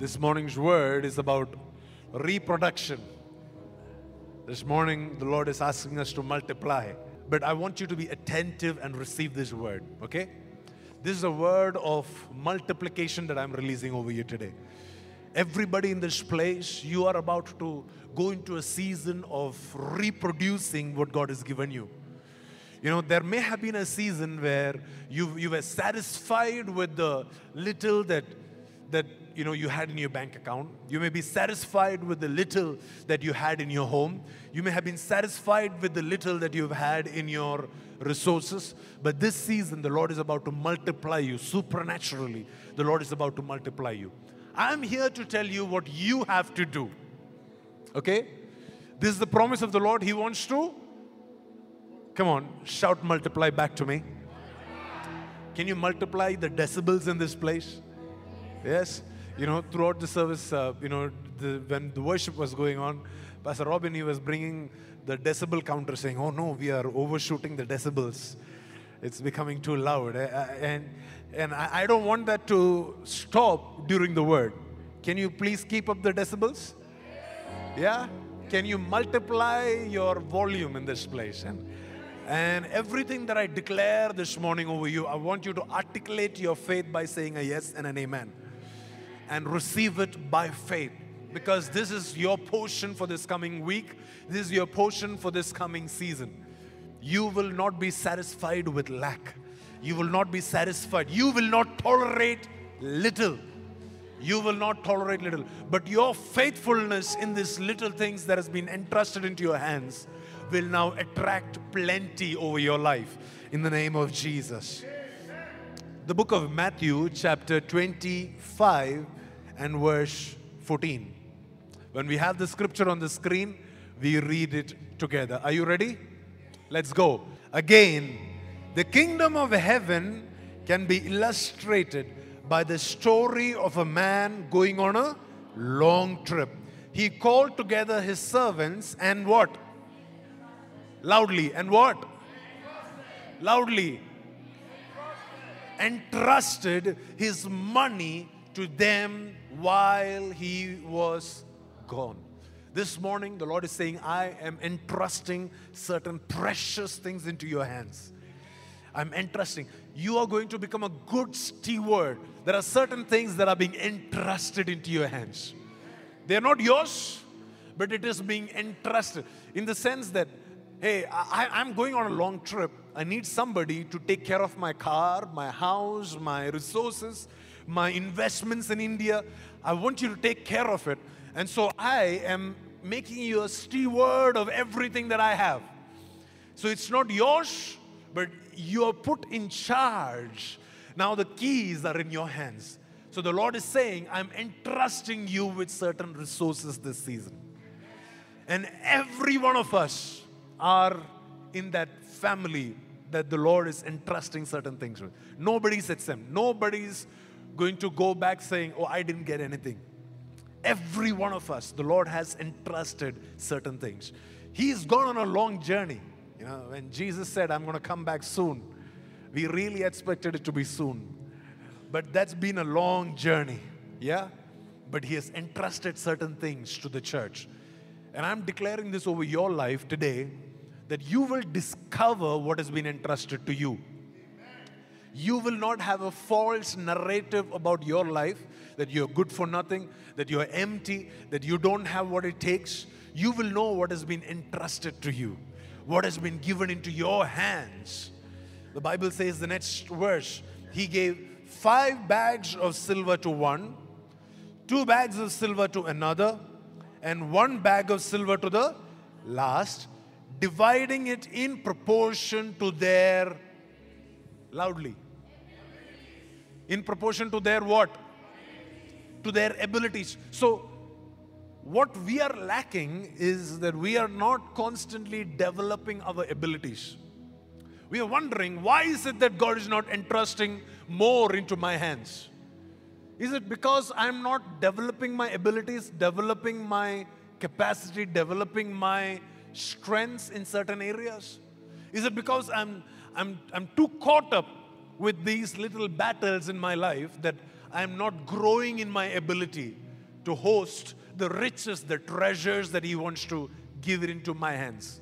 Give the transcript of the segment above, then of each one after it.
This morning's word is about reproduction. This morning, the Lord is asking us to multiply. But I want you to be attentive and receive this word, okay? This is a word of multiplication that I'm releasing over you today. Everybody in this place, you are about to go into a season of reproducing what God has given you. You know, there may have been a season where you, you were satisfied with the little that, that you know you had in your bank account. You may be satisfied with the little that you had in your home. You may have been satisfied with the little that you've had in your resources. But this season, the Lord is about to multiply you supernaturally. The Lord is about to multiply you. I'm here to tell you what you have to do. Okay? This is the promise of the Lord. He wants to. Come on, shout multiply back to me. Can you multiply the decibels in this place? Yes? You know, throughout the service, uh, you know, the, when the worship was going on, Pastor Robin, he was bringing the decibel counter saying, oh no, we are overshooting the decibels. It's becoming too loud. And, and I don't want that to stop during the word. Can you please keep up the decibels? Yeah? Can you multiply your volume in this place? And, and everything that I declare this morning over you, I want you to articulate your faith by saying a yes and an amen. And receive it by faith. Because this is your portion for this coming week. This is your portion for this coming season. You will not be satisfied with lack. You will not be satisfied. You will not tolerate little. You will not tolerate little. But your faithfulness in these little things that has been entrusted into your hands will now attract plenty over your life in the name of Jesus. The book of Matthew, chapter 25 and verse 14. When we have the scripture on the screen, we read it together. Are you ready? Let's go. Again, the kingdom of heaven can be illustrated by the story of a man going on a long trip. He called together his servants and what? Loudly. And what? Loudly. Entrusted his money to them while he was gone. This morning, the Lord is saying, I am entrusting certain precious things into your hands. I'm entrusting. You are going to become a good steward. There are certain things that are being entrusted into your hands. They are not yours, but it is being entrusted in the sense that, hey, I, am going on a long trip. I need somebody to take care of my car, my house, my resources, my investments in India. I want you to take care of it. And so I am making you a steward of everything that I have. So it's not yours, but you are put in charge. Now the keys are in your hands. So the Lord is saying, I'm entrusting you with certain resources this season. And every one of us are in that family that the Lord is entrusting certain things with. Nobody's exempt. Nobody's going to go back saying, Oh, I didn't get anything. Every one of us, the Lord has entrusted certain things. He's gone on a long journey. You know, when Jesus said, I'm going to come back soon, we really expected it to be soon. But that's been a long journey. Yeah? But He has entrusted certain things to the church. And I'm declaring this over your life today that you will discover what has been entrusted to you. You will not have a false narrative about your life that you're good for nothing, that you're empty, that you don't have what it takes. You will know what has been entrusted to you, what has been given into your hands. The Bible says the next verse, He gave five bags of silver to one, two bags of silver to another, and one bag of silver to the last, dividing it in proportion to their loudly. In proportion to their what? To their abilities. So what we are lacking is that we are not constantly developing our abilities. We are wondering why is it that god is not entrusting more into my hands? Is it because i'm not developing my abilities developing my capacity developing my strengths in certain areas? Is it because i'm i'm i'm too caught up with these little battles in my life that I'm not growing in my ability to host the riches, the treasures that He wants to give into my hands.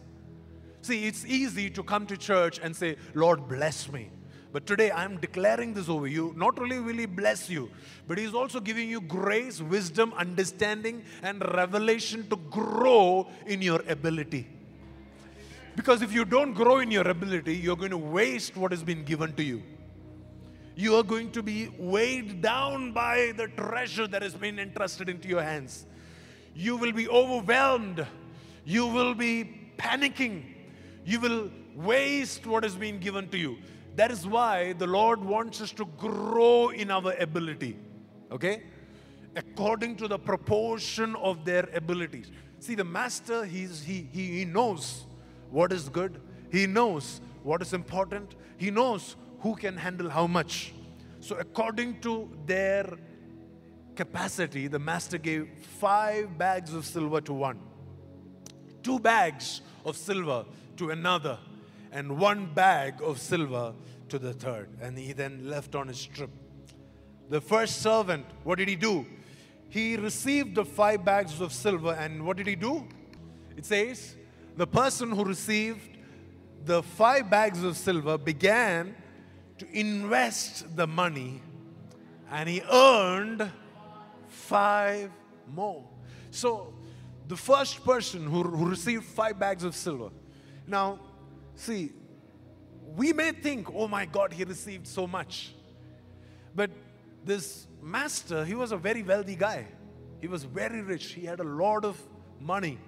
See, it's easy to come to church and say, Lord, bless me. But today I'm declaring this over you. Not only will He bless you, but He's also giving you grace, wisdom, understanding, and revelation to grow in your ability. Because if you don't grow in your ability, you're going to waste what has been given to you. You are going to be weighed down by the treasure that has been entrusted into your hands. You will be overwhelmed. You will be panicking. You will waste what has been given to you. That is why the Lord wants us to grow in our ability. Okay? According to the proportion of their abilities. See, the master, he's, he, he, he knows what is good, he knows what is important, he knows who can handle how much. So, according to their capacity, the master gave five bags of silver to one, two bags of silver to another, and one bag of silver to the third. And he then left on his trip. The first servant, what did he do? He received the five bags of silver, and what did he do? It says, the person who received the five bags of silver began to invest the money and he earned five more. So, the first person who, who received five bags of silver. Now, see, we may think, oh my God, he received so much. But this master, he was a very wealthy guy. He was very rich. He had a lot of money.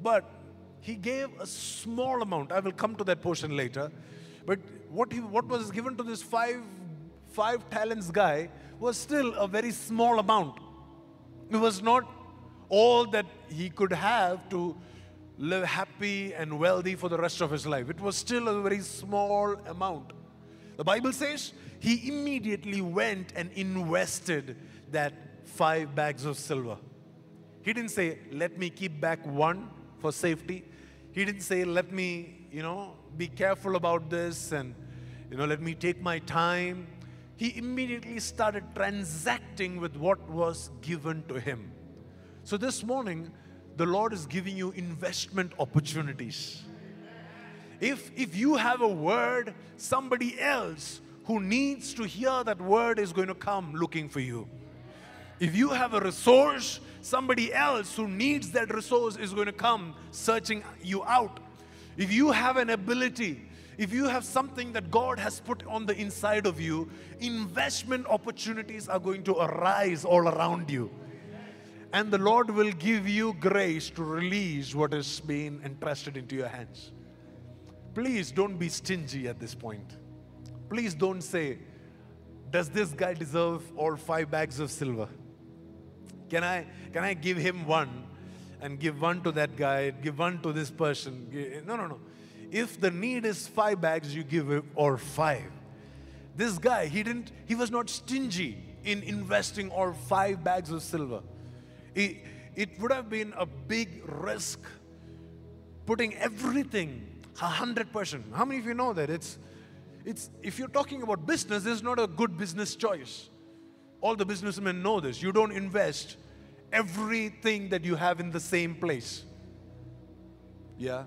But he gave a small amount. I will come to that portion later. But what, he, what was given to this five, five talents guy was still a very small amount. It was not all that he could have to live happy and wealthy for the rest of his life. It was still a very small amount. The Bible says he immediately went and invested that five bags of silver. He didn't say, Let me keep back one for safety. He didn't say, let me, you know, be careful about this and, you know, let me take my time. He immediately started transacting with what was given to him. So this morning, the Lord is giving you investment opportunities. If, if you have a word, somebody else who needs to hear that word is going to come looking for you. If you have a resource, somebody else who needs that resource is going to come searching you out. If you have an ability, if you have something that God has put on the inside of you, investment opportunities are going to arise all around you. And the Lord will give you grace to release what has been entrusted into your hands. Please don't be stingy at this point. Please don't say, Does this guy deserve all five bags of silver? Can I, can I give him one and give one to that guy, give one to this person? No, no, no. If the need is five bags, you give him or five. This guy, he didn't, he was not stingy in investing all five bags of silver. He, it would have been a big risk putting everything, a hundred percent. How many of you know that? It's, it's, if you're talking about business, it's not a good business choice. All the businessmen know this. You don't invest everything that you have in the same place. Yeah?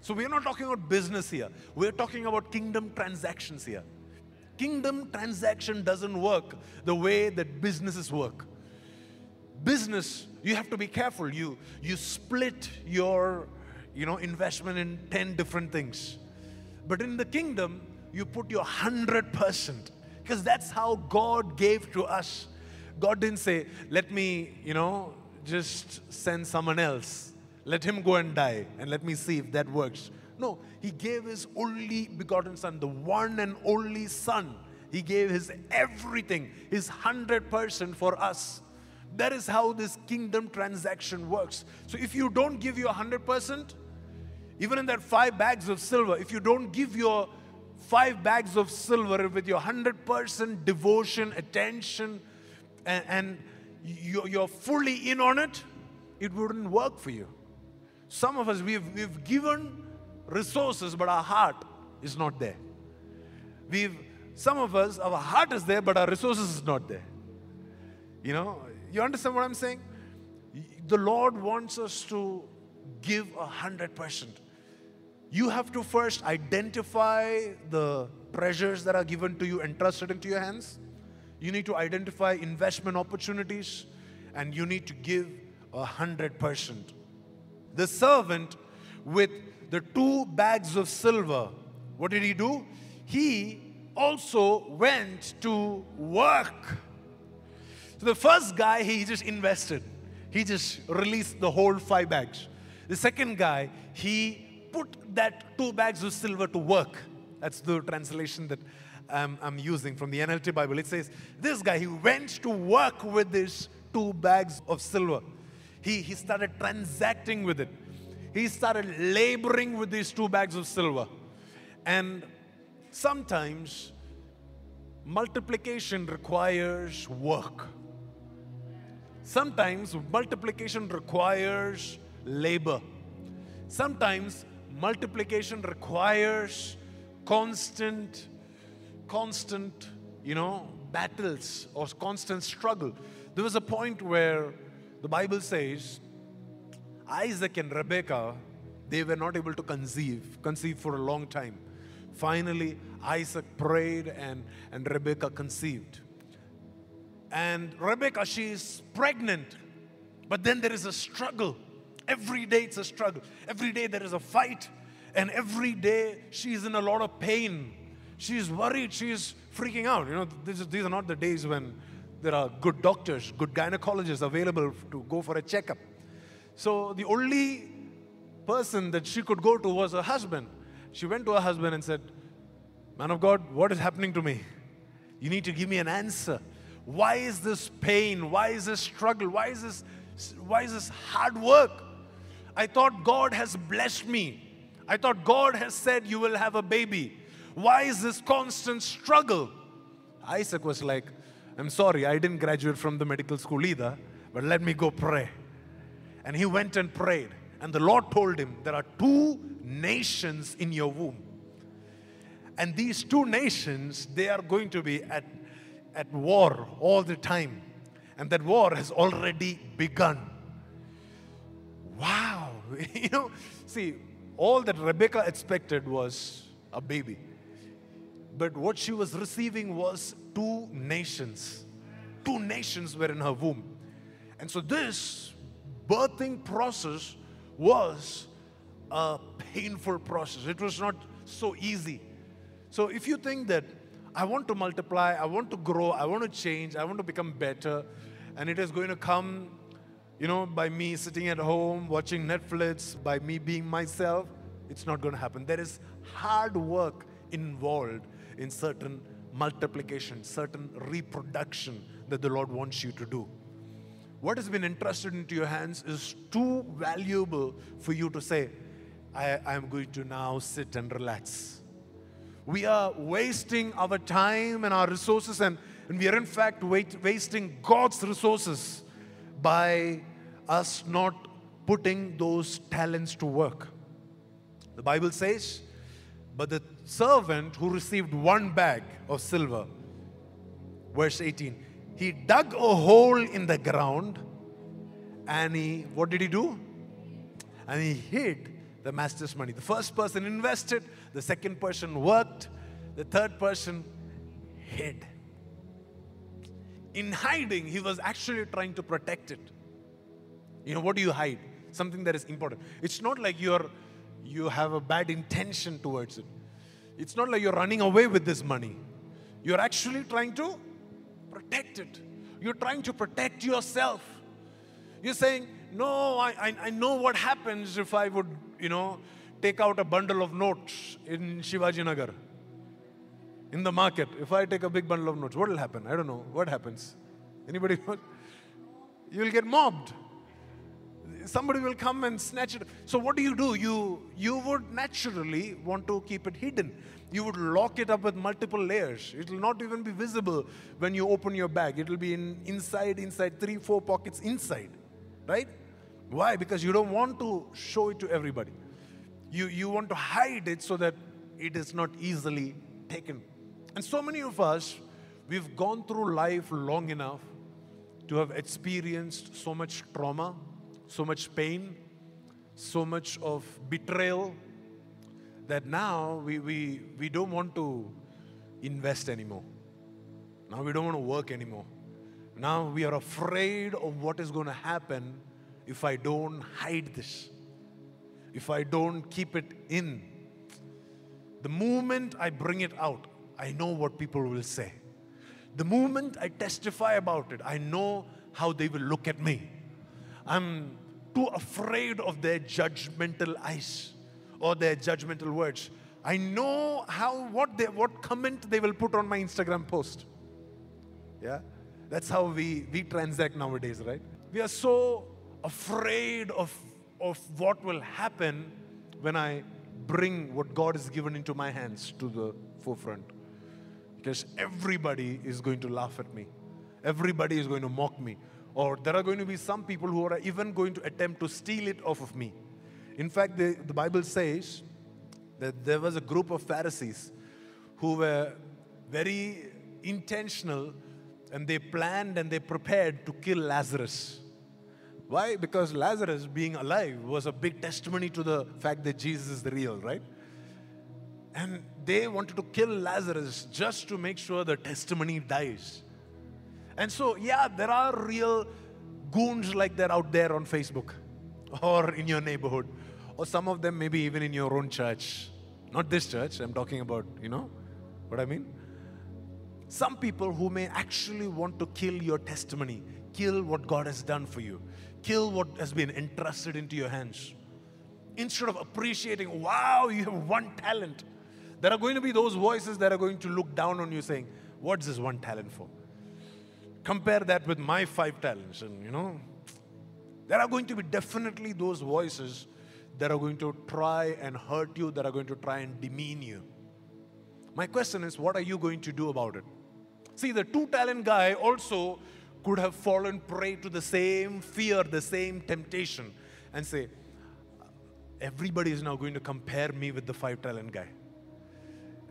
So we're not talking about business here. We're talking about kingdom transactions here. Kingdom transaction doesn't work the way that businesses work. Business, you have to be careful. You you split your you know investment in 10 different things. But in the kingdom, you put your 100% because that's how God gave to us. God didn't say, let me, you know, just send someone else. Let him go and die and let me see if that works. No, he gave his only begotten son, the one and only son. He gave his everything, his 100% for us. That is how this kingdom transaction works. So if you don't give your 100%, even in that five bags of silver, if you don't give your five bags of silver with your 100% devotion, attention, and, and you're, you're fully in on it, it wouldn't work for you. Some of us, we've, we've given resources, but our heart is not there. We've, some of us, our heart is there, but our resources is not there. You know, You understand what I'm saying? The Lord wants us to give a hundred percent. You have to first identify the treasures that are given to you, entrusted into your hands. You need to identify investment opportunities, and you need to give a hundred percent. The servant with the two bags of silver, what did he do? He also went to work. So the first guy, he just invested. He just released the whole five bags. The second guy, he put that two bags of silver to work. That's the translation that um, I'm using from the NLT Bible. It says, This guy, he went to work with these two bags of silver. He, he started transacting with it. He started laboring with these two bags of silver. And sometimes multiplication requires work. Sometimes multiplication requires labor. Sometimes multiplication requires constant, constant, you know, battles or constant struggle. There was a point where the Bible says Isaac and Rebekah, they were not able to conceive, conceive for a long time. Finally, Isaac prayed and, and Rebekah conceived. And Rebekah, she is pregnant, but then there is a struggle. Every day it's a struggle. Every day there is a fight, and every day she is in a lot of pain. She is worried, she is freaking out. You know, is, these are not the days when there are good doctors, good gynecologists available to go for a checkup. So the only person that she could go to was her husband. She went to her husband and said, Man of God, what is happening to me? You need to give me an answer. Why is this pain? Why is this struggle? Why is this, why is this hard work? I thought God has blessed me. I thought God has said you will have a baby. Why is this constant struggle? Isaac was like, I'm sorry, I didn't graduate from the medical school either, but let me go pray. And he went and prayed. And the Lord told him, There are two nations in your womb. And these two nations, they are going to be at, at war all the time. And that war has already begun. Wow. you know, see, all that Rebecca expected was a baby. But what she was receiving was two nations. Two nations were in her womb. And so this birthing process was a painful process. It was not so easy. So if you think that I want to multiply, I want to grow, I want to change, I want to become better, and it is going to come, you know, by me sitting at home watching Netflix, by me being myself, it's not going to happen. There is hard work involved in certain multiplication, certain reproduction that the Lord wants you to do. What has been entrusted into your hands is too valuable for you to say, I am going to now sit and relax. We are wasting our time and our resources, and, and we are in fact wait, wasting God's resources by us not putting those talents to work. The Bible says, but the servant who received one bag of silver, verse 18, he dug a hole in the ground and he, what did he do? And he hid the master's money. The first person invested, the second person worked, the third person hid. In hiding, he was actually trying to protect it. You know, what do you hide? Something that is important. It's not like you're you have a bad intention towards it. It's not like you're running away with this money. You're actually trying to protect it. You're trying to protect yourself. You're saying, no, I, I, I know what happens if I would, you know, take out a bundle of notes in Shivaji Nagar, in the market. If I take a big bundle of notes, what will happen? I don't know. What happens? Anybody? You will get mobbed. Somebody will come and snatch it. So what do you do? You you would naturally want to keep it hidden. You would lock it up with multiple layers. It will not even be visible when you open your bag. It will be in, inside, inside, three, four pockets inside. Right? Why? Because you don't want to show it to everybody. You, you want to hide it so that it is not easily taken. And so many of us, we've gone through life long enough to have experienced so much trauma, so much pain, so much of betrayal that now we, we, we don't want to invest anymore. Now we don't want to work anymore. Now we are afraid of what is going to happen if I don't hide this, if I don't keep it in. The moment I bring it out, I know what people will say. The moment I testify about it, I know how they will look at me. I'm too afraid of their judgmental eyes or their judgmental words. I know how what they what comment they will put on my Instagram post. Yeah? That's how we, we transact nowadays, right? We are so afraid of, of what will happen when I bring what God has given into my hands to the forefront. Because everybody is going to laugh at me, everybody is going to mock me, or there are going to be some people who are even going to attempt to steal it off of me. In fact, the, the Bible says that there was a group of Pharisees who were very intentional and they planned and they prepared to kill Lazarus. Why? Because Lazarus being alive was a big testimony to the fact that Jesus is real, right? And they wanted to kill Lazarus just to make sure the testimony dies. And so, yeah, there are real goons like that out there on Facebook or in your neighborhood, or some of them maybe even in your own church. Not this church, I'm talking about, you know what I mean? Some people who may actually want to kill your testimony, kill what God has done for you, kill what has been entrusted into your hands. Instead of appreciating, wow, you have one talent, there are going to be those voices that are going to look down on you saying, What's this one talent for? Compare that with my five talents, and you know, there are going to be definitely those voices that are going to try and hurt you, that are going to try and demean you. My question is, what are you going to do about it? See, the two talent guy also could have fallen prey to the same fear, the same temptation, and say, everybody is now going to compare me with the five talent guy.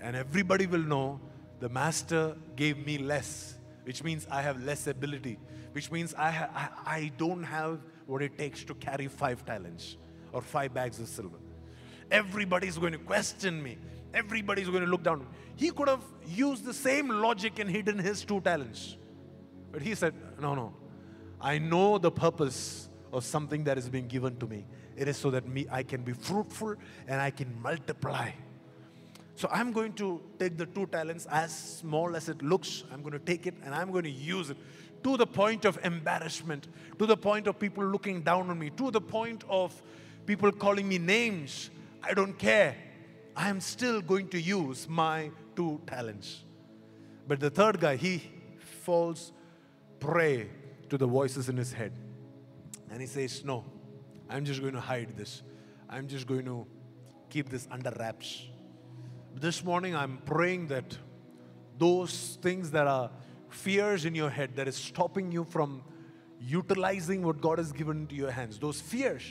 And everybody will know the master gave me less, which means I have less ability, which means I, ha- I, I don't have what it takes to carry five talents or five bags of silver. Everybody's going to question me. Everybody's going to look down. He could have used the same logic and hidden his two talents. But he said, No, no. I know the purpose of something that is being given to me. It is so that me I can be fruitful and I can multiply. So I'm going to take the two talents, as small as it looks, I'm going to take it and I'm going to use it to the point of embarrassment, to the point of people looking down on me, to the point of people calling me names. I don't care. I am still going to use my two talents. But the third guy, he falls prey to the voices in his head. And he says, No, I'm just going to hide this. I'm just going to keep this under wraps. This morning, I'm praying that those things that are fears in your head that is stopping you from utilizing what God has given into your hands, those fears,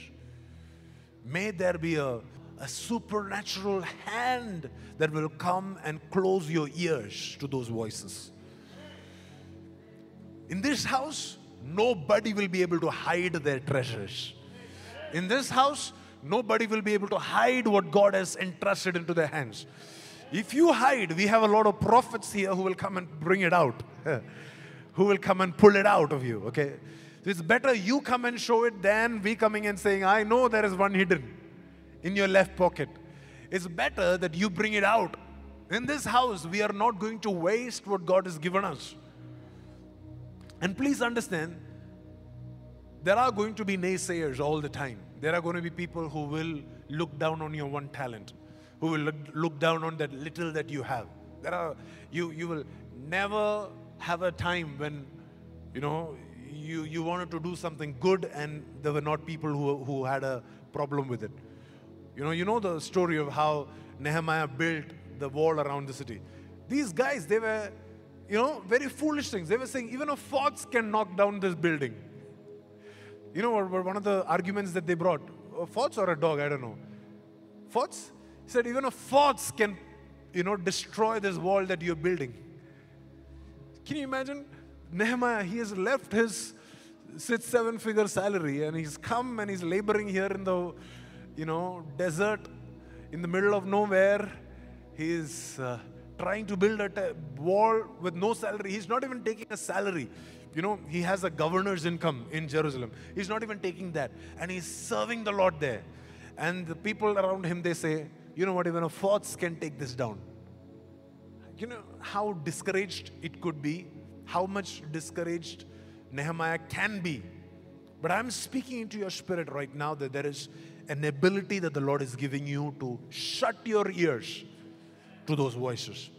may there be a, a supernatural hand that will come and close your ears to those voices. In this house, nobody will be able to hide their treasures. In this house, nobody will be able to hide what God has entrusted into their hands. If you hide, we have a lot of prophets here who will come and bring it out, who will come and pull it out of you, okay? So it's better you come and show it than we coming and saying, I know there is one hidden in your left pocket. It's better that you bring it out. In this house, we are not going to waste what God has given us. And please understand, there are going to be naysayers all the time. There are going to be people who will look down on your one talent, who will look, look down on that little that you have. There are you you will never have a time when you know you you wanted to do something good and there were not people who who had a problem with it. You know, you know the story of how Nehemiah built the wall around the city. These guys, they were, you know, very foolish things. They were saying even a fox can knock down this building. You know what, one of the arguments that they brought? A fox or a dog? I don't know. Fox? He said even a fox can, you know, destroy this wall that you're building. Can you imagine? Nehemiah, he has left his six, seven figure salary and he's come and he's laboring here in the, you know, desert in the middle of nowhere. He's uh, trying to build a t- wall with no salary. He's not even taking a salary. You know, he has a governor's income in Jerusalem. He's not even taking that. And he's serving the Lord there. And the people around him, they say, you know what, even a fourth can take this down. You know how discouraged it could be, how much discouraged Nehemiah can be. But I'm speaking into your spirit right now that there is an ability that the Lord is giving you to shut your ears to those voices.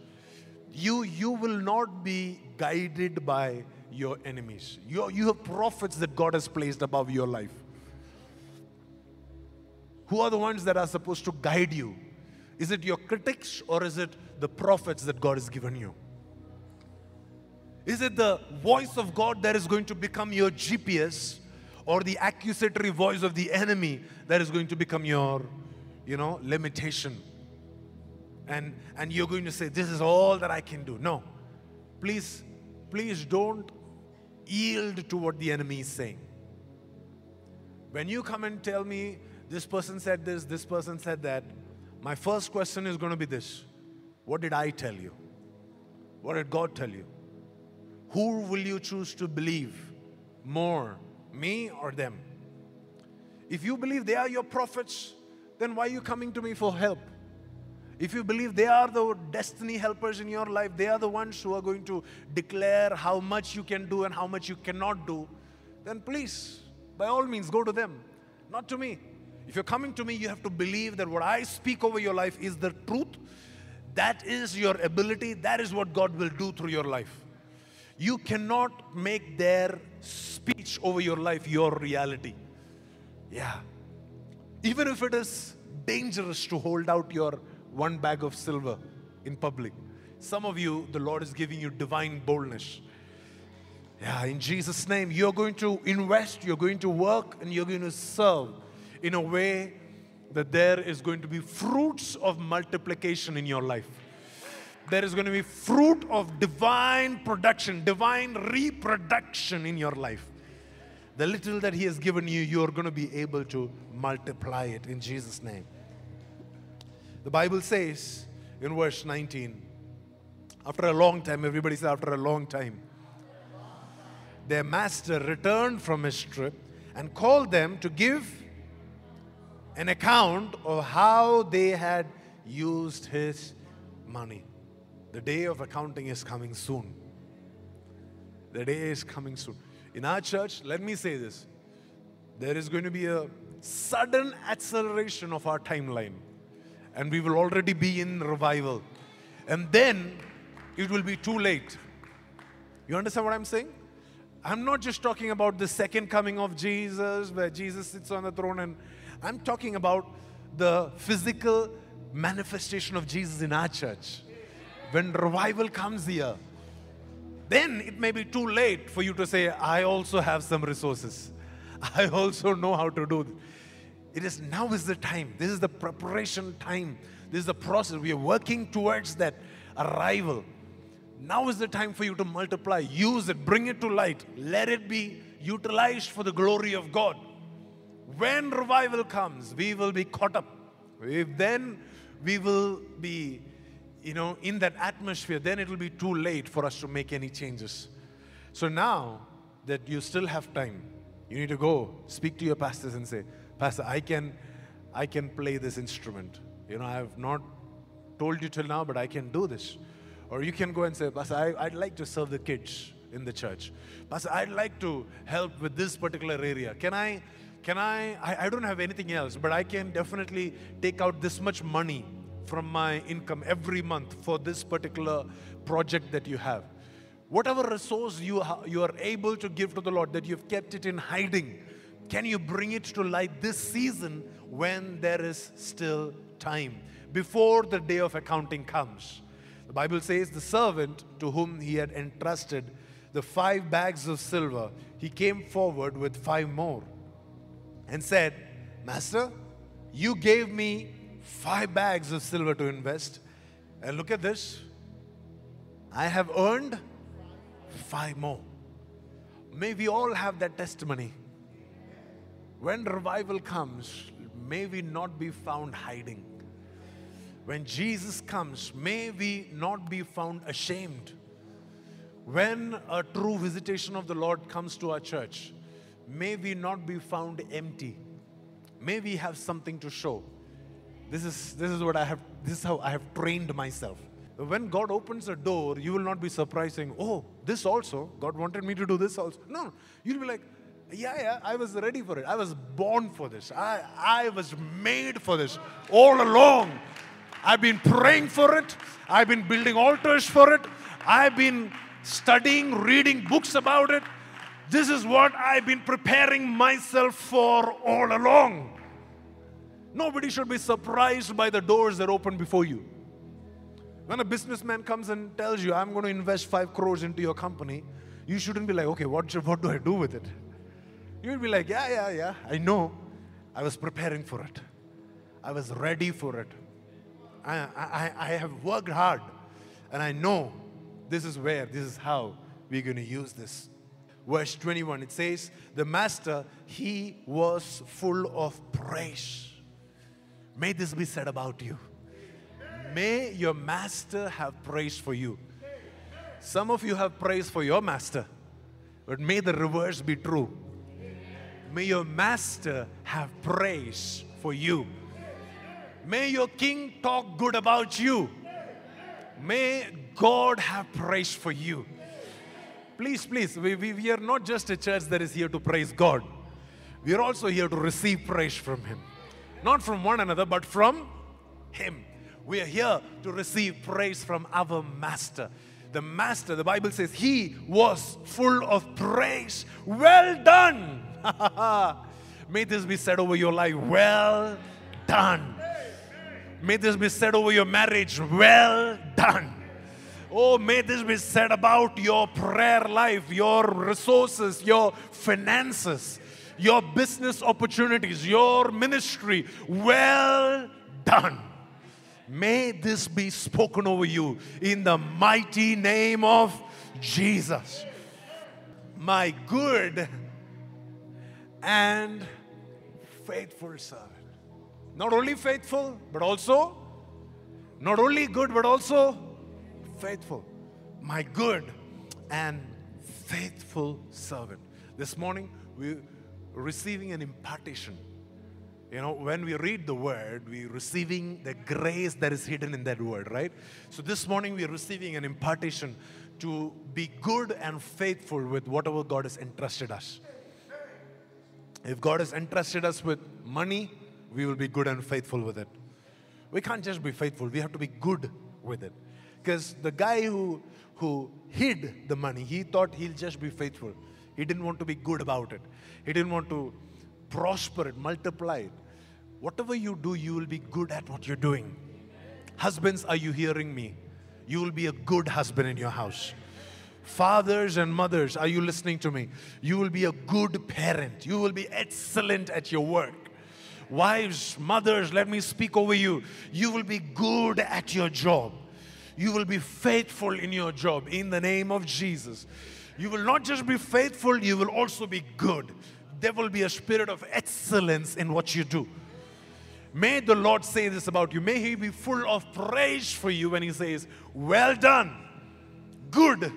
You, you will not be guided by your enemies. You, you have prophets that God has placed above your life. Who are the ones that are supposed to guide you? Is it your critics or is it the prophets that God has given you? Is it the voice of God that is going to become your GPS or the accusatory voice of the enemy that is going to become your, you know, limitation? And, and you're going to say, This is all that I can do. No. Please, please don't yield to what the enemy is saying. When you come and tell me, this person said this, this person said that, my first question is going to be this What did I tell you? What did God tell you? Who will you choose to believe more, me or them? If you believe they are your prophets, then why are you coming to me for help? If you believe they are the destiny helpers in your life, they are the ones who are going to declare how much you can do and how much you cannot do, then please, by all means, go to them, not to me. If you're coming to me, you have to believe that what I speak over your life is the truth. That is your ability. That is what God will do through your life. You cannot make their speech over your life your reality. Yeah. Even if it is dangerous to hold out your one bag of silver in public. Some of you, the Lord is giving you divine boldness. Yeah, in Jesus' name, you're going to invest, you're going to work, and you're going to serve in a way that there is going to be fruits of multiplication in your life. There is going to be fruit of divine production, divine reproduction in your life. The little that He has given you, you're going to be able to multiply it in Jesus' name. The Bible says in verse 19, after a long time, everybody said, after a long time, their master returned from his trip and called them to give an account of how they had used his money. The day of accounting is coming soon. The day is coming soon. In our church, let me say this there is going to be a sudden acceleration of our timeline and we will already be in revival. And then it will be too late. You understand what I'm saying? I'm not just talking about the second coming of Jesus, where Jesus sits on the throne, and I'm talking about the physical manifestation of Jesus in our church. When revival comes here, then it may be too late for you to say, I also have some resources. I also know how to do it is now is the time. This is the preparation time. This is the process. We are working towards that arrival. Now is the time for you to multiply. Use it. Bring it to light. Let it be utilized for the glory of God. When revival comes, we will be caught up. If then we will be, you know, in that atmosphere, then it will be too late for us to make any changes. So now that you still have time, you need to go speak to your pastors and say, Pastor, I can, I can play this instrument. You know, I have not told you till now, but I can do this. Or you can go and say, Pastor, I, I'd like to serve the kids in the church. Pastor, I'd like to help with this particular area. Can I, can I, I, I don't have anything else, but I can definitely take out this much money from my income every month for this particular project that you have. Whatever resource you, ha- you are able to give to the Lord, that you've kept it in hiding, can you bring it to light this season when there is still time, before the day of accounting comes? The Bible says the servant to whom he had entrusted the five bags of silver, he came forward with five more and said, Master, you gave me five bags of silver to invest. And look at this. I have earned five more. May we all have that testimony. When revival comes, may we not be found hiding. When Jesus comes, may we not be found ashamed. When a true visitation of the Lord comes to our church, may we not be found empty. May we have something to show. This is, this is what I have, this is how I have trained myself. When God opens a door, you will not be surprised saying, Oh, this also, God wanted me to do this also. No, you'll be like, Yeah, yeah, I was ready for it. I was born for this. I, I was made for this all along. I've been praying for it. I've been building altars for it. I've been studying, reading books about it. This is what I've been preparing myself for all along. Nobody should be surprised by the doors that open before you. When a businessman comes and tells you, I'm going to invest five crores into your company, you shouldn't be like, okay, what, what do I do with it? You'll be like, yeah, yeah, yeah, I know. I was preparing for it. I was ready for it. I, I, I have worked hard and I know this is where, this is how we're going to use this. Verse 21, it says, The master, he was full of praise. May this be said about you. May your master have praise for you. Some of you have praise for your master, but may the reverse be true. May your master have praise for you. May your king talk good about you. May God have praise for you. Please, please, we, we, we, are not just a church that is here to praise God. We are also here to receive praise from Him. Not from one another, but from Him. We are here to receive praise from our Master. The Master, the Bible says, He was full of praise. Well done. May this be said over your life. Well done. May this be said over your marriage. Well done. Oh, may this be said about your prayer life, your resources, your finances, your business opportunities, your ministry. Well done. May this be spoken over you in the mighty name of Jesus. My good and faithful servant. Not only faithful, but also, not only good, but also faithful. My good and faithful servant. This morning, we're receiving an impartation. You know, when we read the word, we're receiving the grace that is hidden in that word, right? So this morning, we're receiving an impartation to be good and faithful with whatever God has entrusted us. If God has entrusted us with money, we will be good and faithful with it. We can't just be faithful, we have to be good with it. Because the guy who, who hid the money, he thought he'll just be faithful. He didn't want to be good about it, he didn't want to prosper it, multiply it. Whatever you do, you will be good at what you're doing. Husbands, are you hearing me? You will be a good husband in your house. Fathers and mothers, are you listening to me? You will be a good parent. You will be excellent at your work. Wives, mothers, let me speak over you. You will be good at your job. You will be faithful in your job in the name of Jesus. You will not just be faithful, you will also be good. There will be a spirit of excellence in what you do. May the Lord say this about you. May He be full of praise for you when He says, Well done, good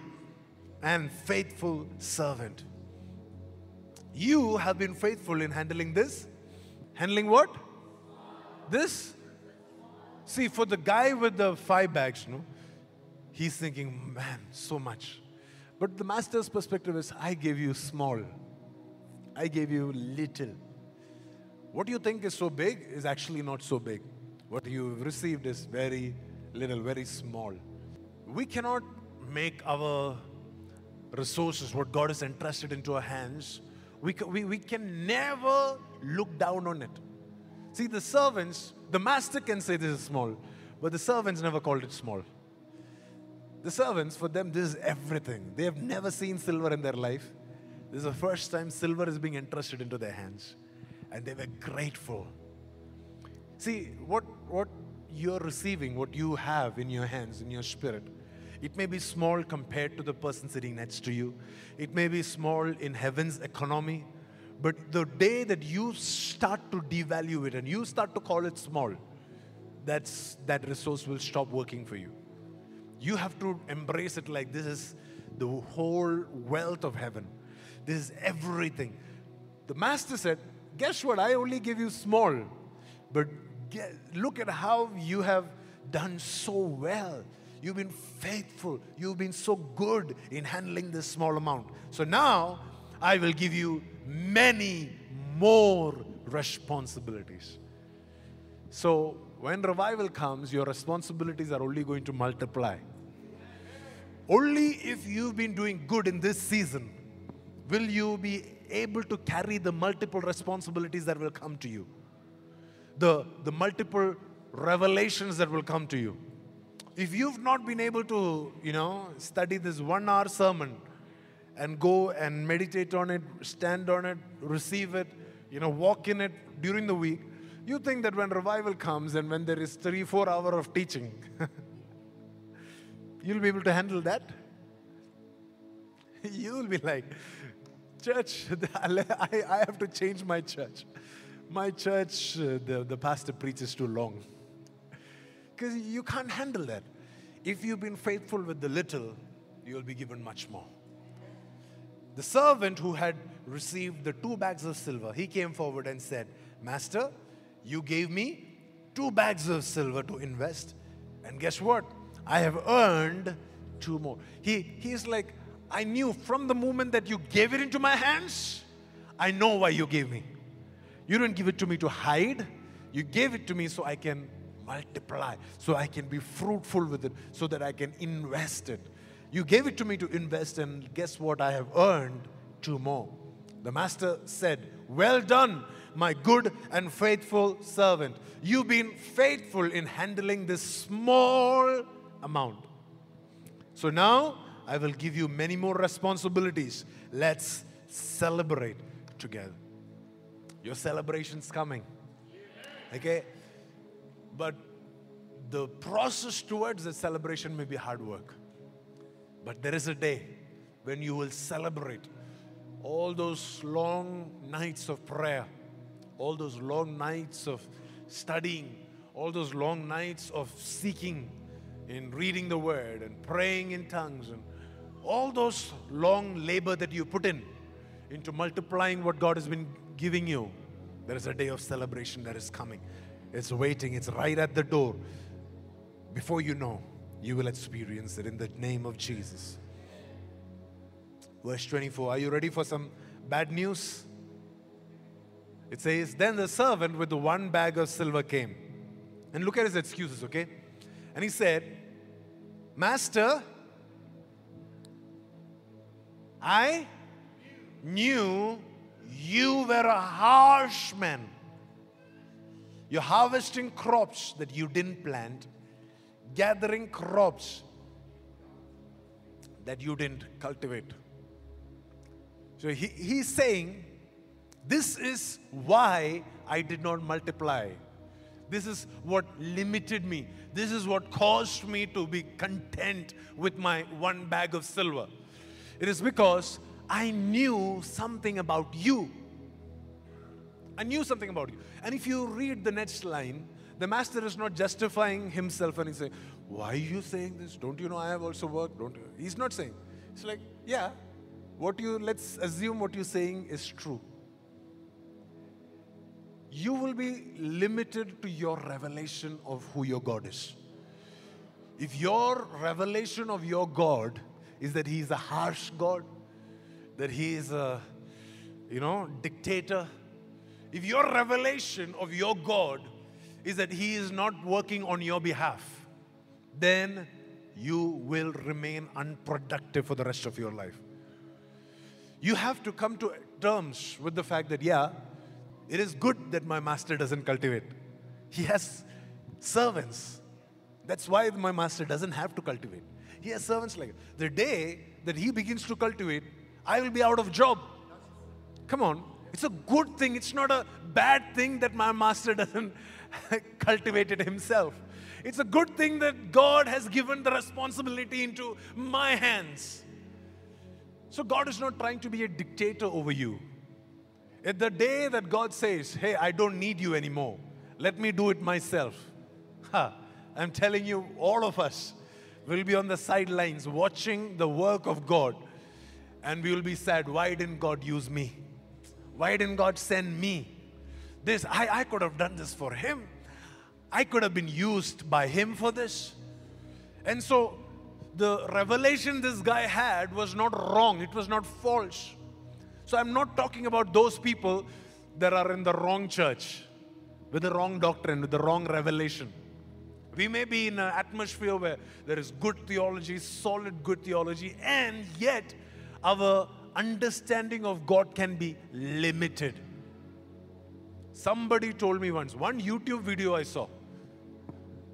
and faithful servant. You have been faithful in handling this Handling what? This? See, for the guy with the five bags, no, he's thinking, man, so much. But the master's perspective is, I gave you small. I gave you little. What you think is so big is actually not so big. What you've received is very little, very small. We cannot make our resources, what God has entrusted into our hands, we, we, we can never look down on it. See, the servants, the master can say this is small, but the servants never called it small. The servants, for them, this is everything. They have never seen silver in their life. This is the first time silver is being entrusted into their hands. And they were grateful. See, what, what you're receiving, what you have in your hands, in your spirit, It may be small compared to the person sitting next to you. It may be small in heaven's economy. But the day that you start to devalue it and you start to call it small, that's, that resource will stop working for you. You have to embrace it like this is the whole wealth of heaven. This is everything. The master said, Guess what? I only give you small. But get, look at how you have done so well. You've been faithful. You've been so good in handling this small amount. So now I will give you many more responsibilities. So when revival comes, your responsibilities are only going to multiply. Only if you've been doing good in this season will you be able to carry the multiple responsibilities that will come to you, the, the multiple revelations that will come to you. If you've not been able to, you know, study this one hour sermon and go and meditate on it, stand on it, receive it, you know, walk in it during the week, you think that when revival comes and when there is three, four hour of teaching, you'll be able to handle that? You'll be like, church, I, I have to change my church. My church, uh, the, the pastor preaches too long. Because you can't handle that. If you've been faithful with the little, you'll be given much more. The servant who had received the two bags of silver, he came forward and said, Master, you gave me two bags of silver to invest. And guess what? I have earned two more. He, he's like, I knew from the moment that you gave it into my hands, I know why you gave me. You didn't give it to me to hide, you gave it to me so I can multiply, so I can be fruitful with it, so that I can invest it. You gave it to me to invest, and guess what? I have earned two more. The master said, Well done, my good and faithful servant. You've been faithful in handling this small amount. So now I will give you many more responsibilities. Let's celebrate together. Your celebration's coming. Okay? But the process towards the celebration may be hard work. But there is a day when you will celebrate all those long nights of prayer, all those long nights of studying, all those long nights of seeking in reading the word and praying in tongues and all those long labor that you put in into multiplying what God has been giving you, there is a day of celebration that is coming. It's waiting, it's right at the door. Before you know, you will experience it in the name of Jesus. Verse 24 Are you ready for some bad news? It says, Then the servant with the one bag of silver came. And look at his excuses, okay? And he said, Master, I knew you were a harsh man. You're harvesting crops that you didn't plant, gathering crops that you didn't cultivate. So he, he's saying, This is why I did not multiply. This is what limited me. This is what caused me to be content with my one bag of silver. It is because I knew something about you. I knew something about you. And if you read the next line, the master is not justifying himself and he's saying, Why are you saying this? Don't you know I have also worked? Don't you? He's not saying. It's like, yeah, what you let's assume what you're saying is true. You will be limited to your revelation of who your God is. If your revelation of your God is that he is a harsh God, that he is a, you know, dictator. If your revelation of your God is that he is not working on your behalf, then you will remain unproductive for the rest of your life. You have to come to terms with the fact that, yeah, it is good that my master doesn't cultivate. He has servants. That's why my master doesn't have to cultivate. He has servants like the day that he begins to cultivate, I will be out of job. Come on. It's a good thing. It's not a bad thing that my master doesn't cultivate it himself. It's a good thing that God has given the responsibility into my hands. So God is not trying to be a dictator over you. At the day that God says, Hey, I don't need you anymore, let me do it myself. Ha, I'm telling you, all of us will be on the sidelines watching the work of God, and we will be sad, Why didn't God use me? Why didn't God send me? This, I, I could have done this for Him. I could have been used by Him for this. And so, the revelation this guy had was not wrong, it was not false. So, I'm not talking about those people that are in the wrong church, with the wrong doctrine, with the wrong revelation. We may be in an atmosphere where there is good theology, solid good theology, and yet our understanding of God can be limited. Somebody told me once, one YouTube video I saw,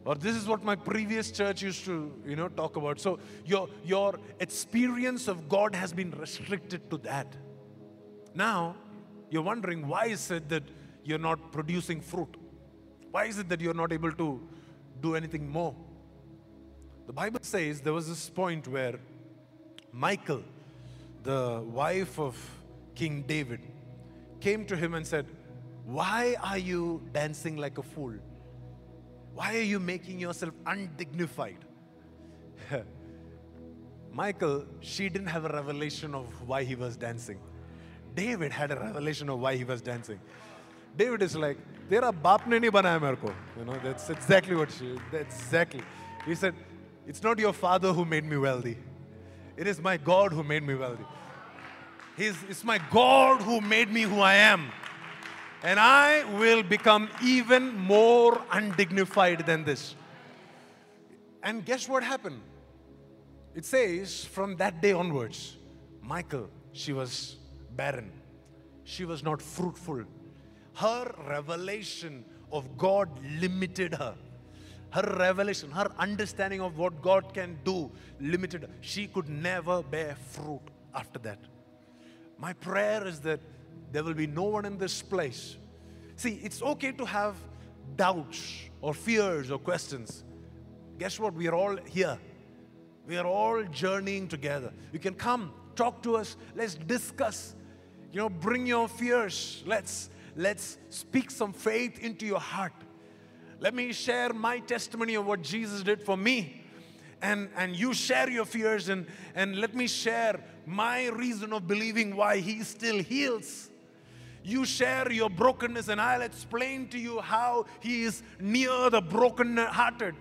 or this is what my previous church used to, you know, talk about. So your your experience of God has been restricted to that. Now, you're wondering why is it that you're not producing fruit? Why is it that you're not able to do anything more. The Bible says there was this point where Michal, the wife of King David, came to him and said, Why are you dancing like a fool? Why are you making yourself undignified? Michal, she didn't have a revelation of why he was dancing. David had a revelation of why he was dancing. David is like, तेरा are ने नहीं बनाया मेरे को. You know that's exactly what she exactly. He said it's not your father who made me wealthy. It is my god who made me wealthy. He's, it's my god who made me who i am. And i will become even more undignified than this. And guess what happened? It says from that day onwards Michal she was barren. She was not fruitful her revelation of God limited her. Her revelation, her understanding of what God can do limited her. She could never bear fruit after that. My prayer is that there will be no one in this place. See, it's okay to have doubts or fears or questions. Guess what? We are all here. We are all journeying together. You can come, talk to us, let's discuss. You know, bring your fears. Let's let's speak some faith into your heart. Let me share my testimony of what Jesus did for me. And, and you share your fears, and, and let me share my reason of believing why He still heals. You share your brokenness, and I'll explain to you how He is near the broken-hearted.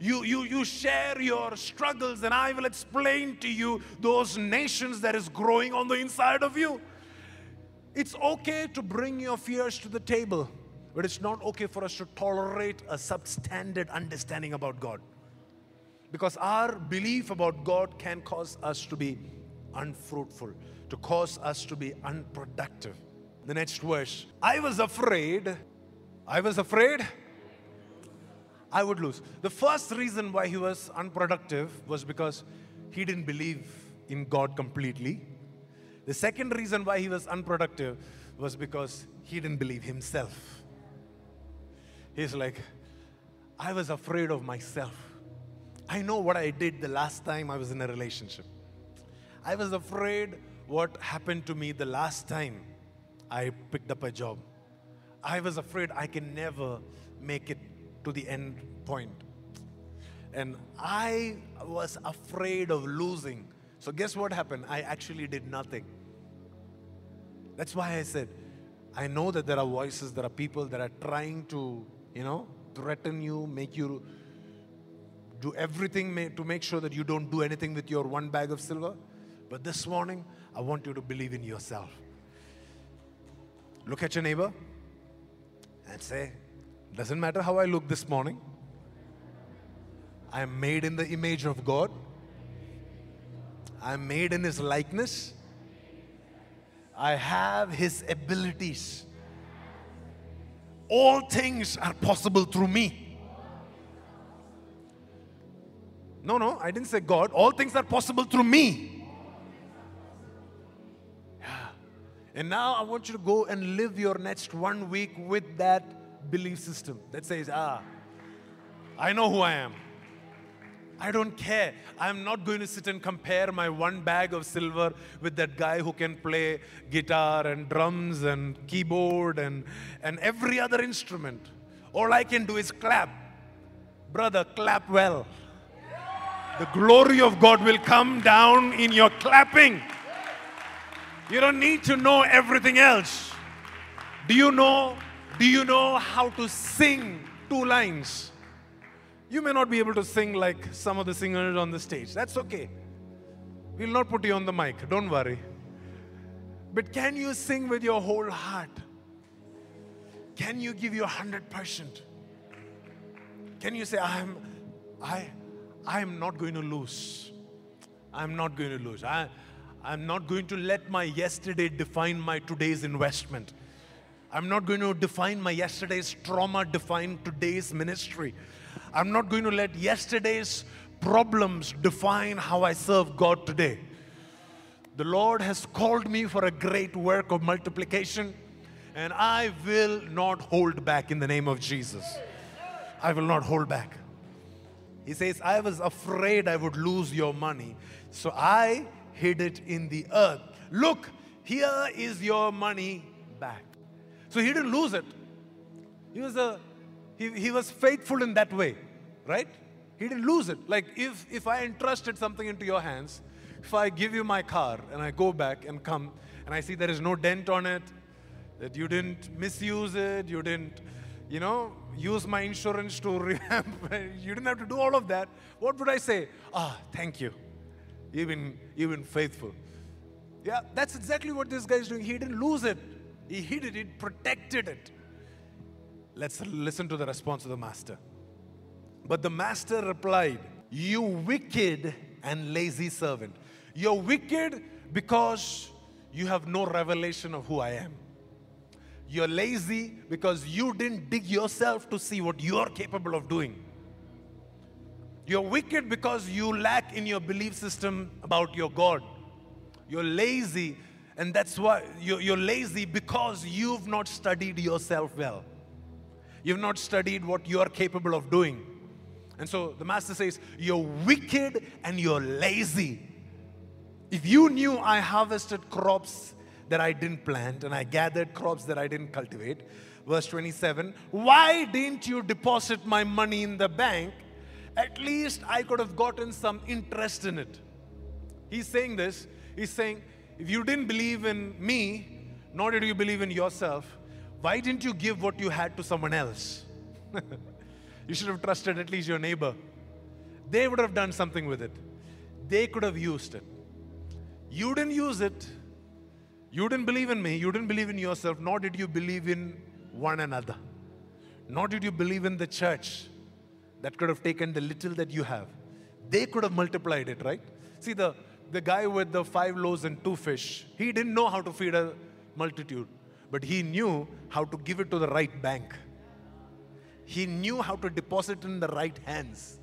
You, you, you share your struggles, and I will explain to you those nations that is growing on the inside of you. It's okay to bring your fears to the table, but it's not okay for us to tolerate a substandard understanding about God. Because our belief about God can cause us to be unfruitful, to cause us to be unproductive. The next verse I was afraid, I was afraid I would lose. The first reason why he was unproductive was because he didn't believe in God completely. The second reason why he was unproductive was because he didn't believe himself. He's like, I was afraid of myself. I know what I did the last time I was in a relationship. I was afraid what happened to me the last time I picked up a job. I was afraid I can never make it to the end point. And I was afraid of losing. So, guess what happened? I actually did nothing. That's why I said, I know that there are voices, there are people that are trying to, you know, threaten you, make you do everything to make sure that you don't do anything with your one bag of silver. But this morning, I want you to believe in yourself. Look at your neighbor and say, Doesn't matter how I look this morning, I am made in the image of God, I am made in His likeness. I have His abilities. All things are possible through me. No, no, I didn't say God. All things are possible through me. Yeah. And now I want you to go and live your next one week with that belief system that says, ah, I know who I am. I don't care. I'm not going to sit and compare my one bag of silver with that guy who can play guitar and drums and keyboard and, and every other instrument. All I can do is clap. Brother, clap well. The glory of God will come down in your clapping. You don't need to know everything else. Do you know? Do you know how to sing two lines? You may not be able to sing like some of the singers on the stage. That's okay. We'll not put you on the mic. Don't worry. But can you sing with your whole heart? Can you give your 100%? Can you say, I'm, I, I am not going to lose. I'm not going to lose. I, I'm not going to let my yesterday define my today's investment. I'm not going to define my yesterday's trauma define today's ministry. I'm not going to let yesterday's problems define how I serve God today. The Lord has called me for a great work of multiplication, and I will not hold back in the name of Jesus. I will not hold back. He says, I was afraid I would lose your money, so I hid it in the earth. Look, here is your money back. So he didn't lose it. He was a he, he was faithful in that way, right? He didn't lose it. Like if if I entrusted something into your hands, if I give you my car and I go back and come and I see there is no dent on it, that you didn't misuse it, you didn't, you know, use my insurance to revamp, you didn't have to do all of that. What would I say? Ah, thank you. You've been, you've been faithful. Yeah, that's exactly what this guy is doing. He didn't lose it. He hid it, he protected it. Let's listen to the response of the master. But the master replied, You wicked and lazy servant. You're wicked because you have no revelation of who I am. You're lazy because you didn't dig yourself to see what you're capable of doing. You're wicked because you lack in your belief system about your God. You're lazy, and that's why you're, lazy because you've not studied yourself well. You've not studied what you are capable of doing. And so the master says, You're wicked and you're lazy. If you knew I harvested crops that I didn't plant and I gathered crops that I didn't cultivate, verse 27, why didn't you deposit my money in the bank? At least I could have gotten some interest in it. He's saying this. He's saying, if you didn't believe in me, nor did you believe in yourself, why didn't you give what you had to someone else? you should have trusted at least your neighbor. They would have done something with it. They could have used it. You didn't use it. You didn't believe in me. You didn't believe in yourself, nor did you believe in one another. Nor did you believe in the church that could have taken the little that you have. They could have multiplied it, right? See, the, the guy with the five loaves and two fish, he didn't know how to feed a multitude, but he knew how to give it to the right bank. He knew how to deposit in the right hands.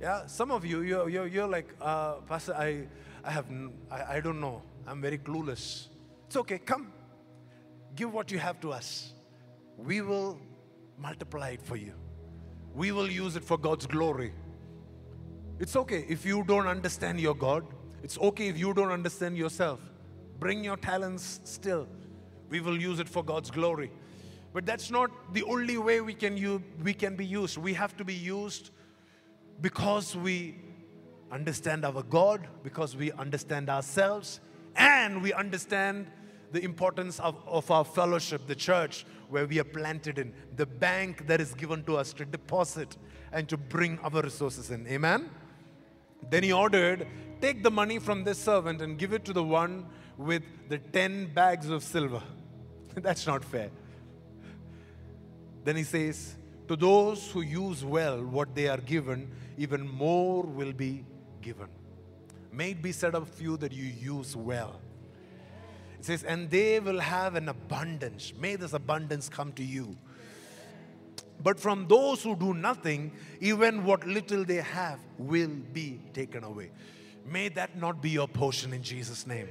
Yeah, some of you, you're, you're, you're like, uh, Pastor, I, I have, I, I don't know. I'm very clueless. It's okay, come. Give what you have to us. We will multiply it for you. We will use it for God's glory. It's okay if you don't understand your God. It's okay if you don't understand yourself. Bring your talents still. We will use it for God's glory. But that's not the only way we can, use, we can be used. We have to be used because we understand our God, because we understand ourselves, and we understand the importance of, of our fellowship, the church where we are planted in, the bank that is given to us to deposit and to bring our resources in. Amen? Then he ordered, Take the money from this servant and give it to the one with the 10 bags of silver. That's not fair. Then he says, To those who use well what they are given, even more will be given. May it be said of you that you use well. It says, and they will have an abundance. May this abundance come to you. But from those who do nothing, even what little they have will be taken away. May that not be your portion in Jesus' name.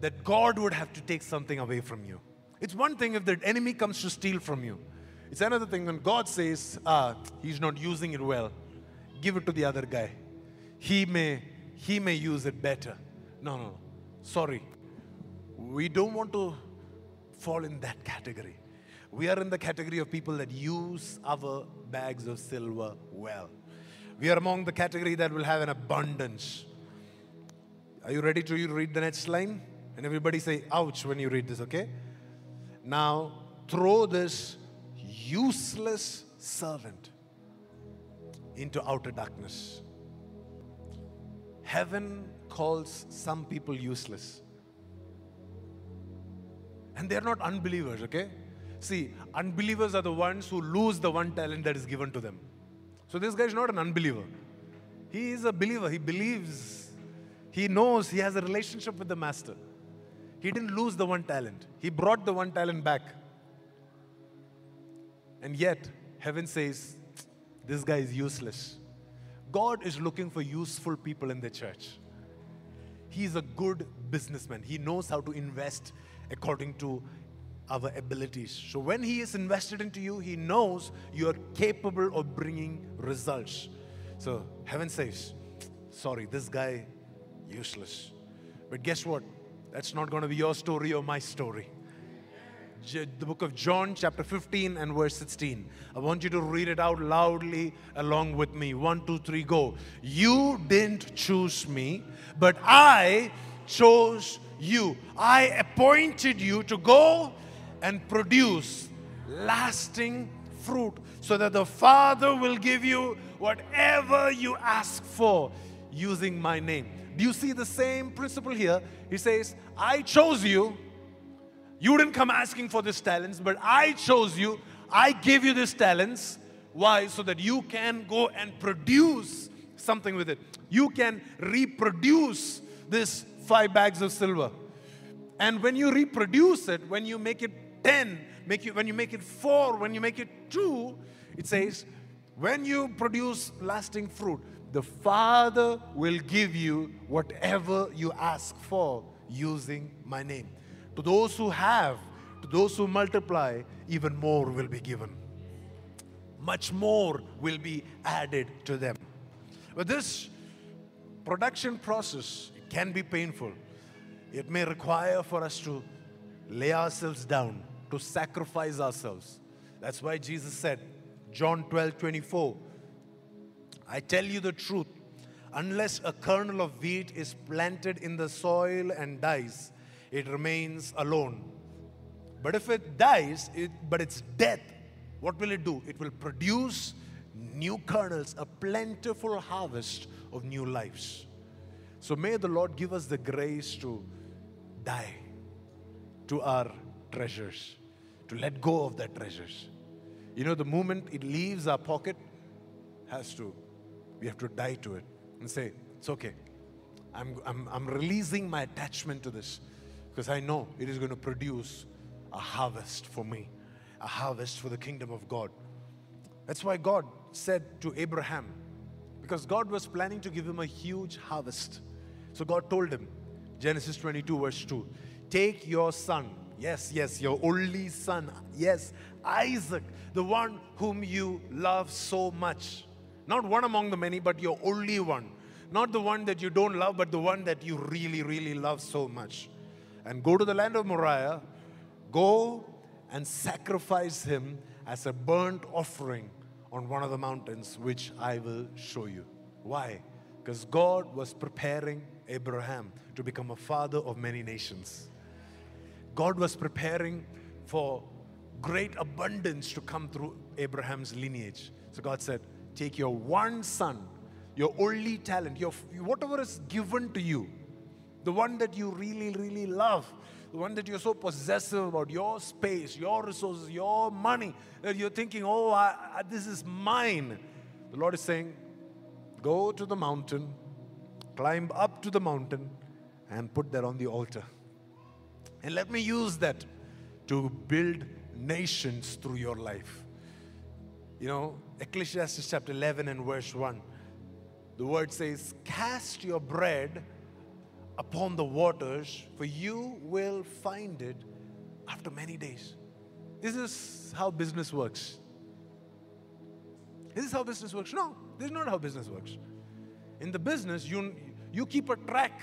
That God would have to take something away from you. It's one thing if the enemy comes to steal from you. It's another thing when God says, ah, he's not using it well, give it to the other guy. He may, he may use it better. No, no, no. Sorry. We don't want to fall in that category. We are in the category of people that use our bags of silver well. We are among the category that will have an abundance. Are you ready to read the next line? And everybody say, ouch, when you read this, okay? Now, throw this useless servant into outer darkness. Heaven calls some people useless. And they're not unbelievers, okay? See, unbelievers are the ones who lose the one talent that is given to them. So this guy is not an unbeliever. He is a believer. He believes. He knows he has a relationship with the master. He didn't lose the one talent. He brought the one talent back. And yet, heaven says, this guy is useless. God is looking for useful people in the church. He's a good businessman. He knows how to invest according to our abilities. So when He is invested into you, He knows you are capable of bringing results. So heaven says, sorry, this guy, useless. But guess what? That's not going to be your story or my story. The book of John, chapter 15 and verse 16. I want you to read it out loudly along with me. One, two, three, go. You didn't choose me, but I chose you. I appointed you to go and produce lasting fruit so that the Father will give you whatever you ask for using my name. Do you see the same principle here? He says, I chose you. You didn't come asking for these talents, but I chose you. I gave you these talents. Why? So that you can go and produce something with it. You can reproduce this five bags of silver. And when you reproduce it, when you make it 10, make you, when you make it 4, when you make it 2, it says, when you produce lasting fruit, the Father will give you whatever you ask for using my name. To those who have, to those who multiply, even more will be given. Much more will be added to them. But this production process can be painful. It may require for us to lay ourselves down, to sacrifice ourselves. That's why Jesus said, John 12 24, I tell you the truth, unless a kernel of wheat is planted in the soil and dies, it remains alone. But if it dies, it, but it's death, what will it do? It will produce new kernels, a plentiful harvest of new lives. So may the Lord give us the grace to die to our treasures, to let go of that treasures. You know, the moment it leaves our pocket, has to, we have to die to it and say, it's okay. I'm, I'm, I'm releasing my attachment to this because I know it is going to produce a harvest for me, a harvest for the kingdom of God. That's why God said to Abraham, because God was planning to give him a huge harvest. So God told him, Genesis 22, verse 2, take your son, yes, yes, your only son, yes, Isaac, the one whom you love so much. Not one among the many, but your only one. Not the one that you don't love, but the one that you really, really love so much. And go to the land of Moriah, go and sacrifice him as a burnt offering on one of the mountains, which I will show you. Why? Because God was preparing Abraham to become a father of many nations. God was preparing for great abundance to come through Abraham's lineage. So God said, Take your one son, your only talent, your whatever is given to you, the one that you really, really love, the one that you're so possessive about, your space, your resources, your money, that you're thinking, oh, I, I, this is mine. The Lord is saying, go to the mountain, climb up to the mountain, and put that on the altar. And let me use that to build nations through your life. You know, Ecclesiastes chapter 11 and verse 1, the word says, Cast your bread upon the waters, for you will find it after many days. This is how business works. This is how business works? No, this is not how business works. In the business, you, you keep a track.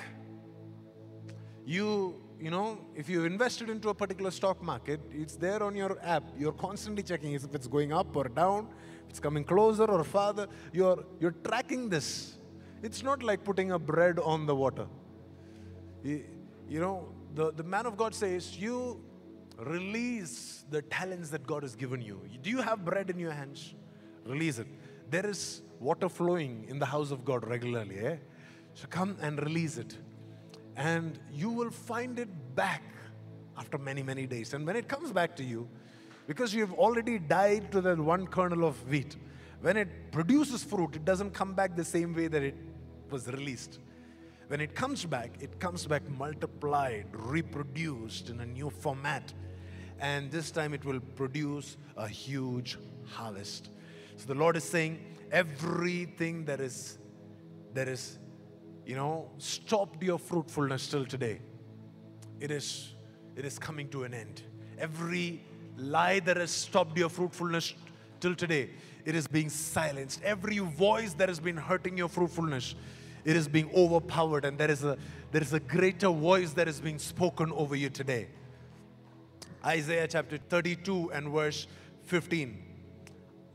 You, you know, if you invested into a particular stock market, it's there on your app. You're constantly checking if it's going up or down, it's coming closer or farther. You're, you're tracking this. It's not like putting a bread on the water. You, you know, the, the man of God says, You release the talents that God has given you. Do you have bread in your hands? Release it. There is water flowing in the house of God regularly. Eh? So come and release it. And you will find it back after many, many days. And when it comes back to you, because you've already died to that one kernel of wheat, when it produces fruit, it doesn't come back the same way that it was released. When it comes back, it comes back multiplied, reproduced in a new format. And this time it will produce a huge harvest. So the Lord is saying, everything that is, that is, you know, stopped your fruitfulness till today, it is, it is coming to an end. Every lie that has stopped your fruitfulness till today, it is being silenced. Every voice that has been hurting your fruitfulness, it is being overpowered, and there is a there is a greater voice that is being spoken over you today. Isaiah chapter 32 and verse 15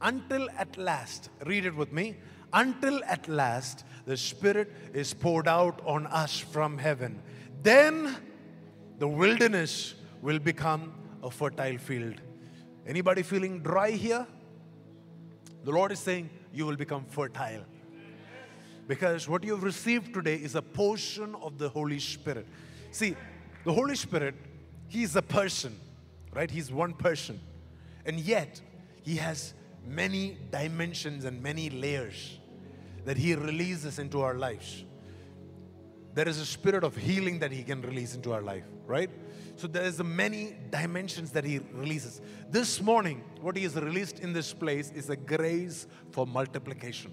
until at last, read it with me, until at last the Spirit is poured out on us from heaven. Then the wilderness will become a fertile field. Anybody feeling dry here? The Lord is saying, You will become fertile. Because what you have received today is a portion of the Holy Spirit. See, the Holy Spirit, He is a person, right? He's one person. And yet, He has many dimensions and many layers that He releases into our lives. There is a spirit of healing that He can release into our life, right? So there is a many dimensions that He releases. This morning, what He has released in this place is a grace for multiplication.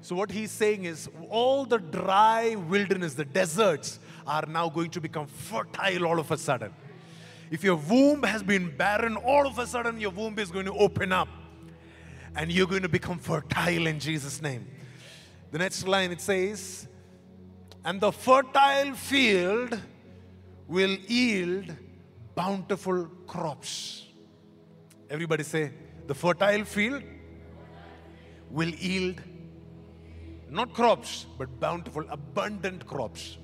So what He's saying is, all the dry wilderness, the deserts, are now going to become fertile all of a sudden. If your womb has been barren, all of a sudden your womb is going to open up and you're going to become fertile in Jesus' name. The next line it says, and the fertile field will yield bountiful crops. Everybody say, the fertile field will yield not crops, but bountiful, abundant crops.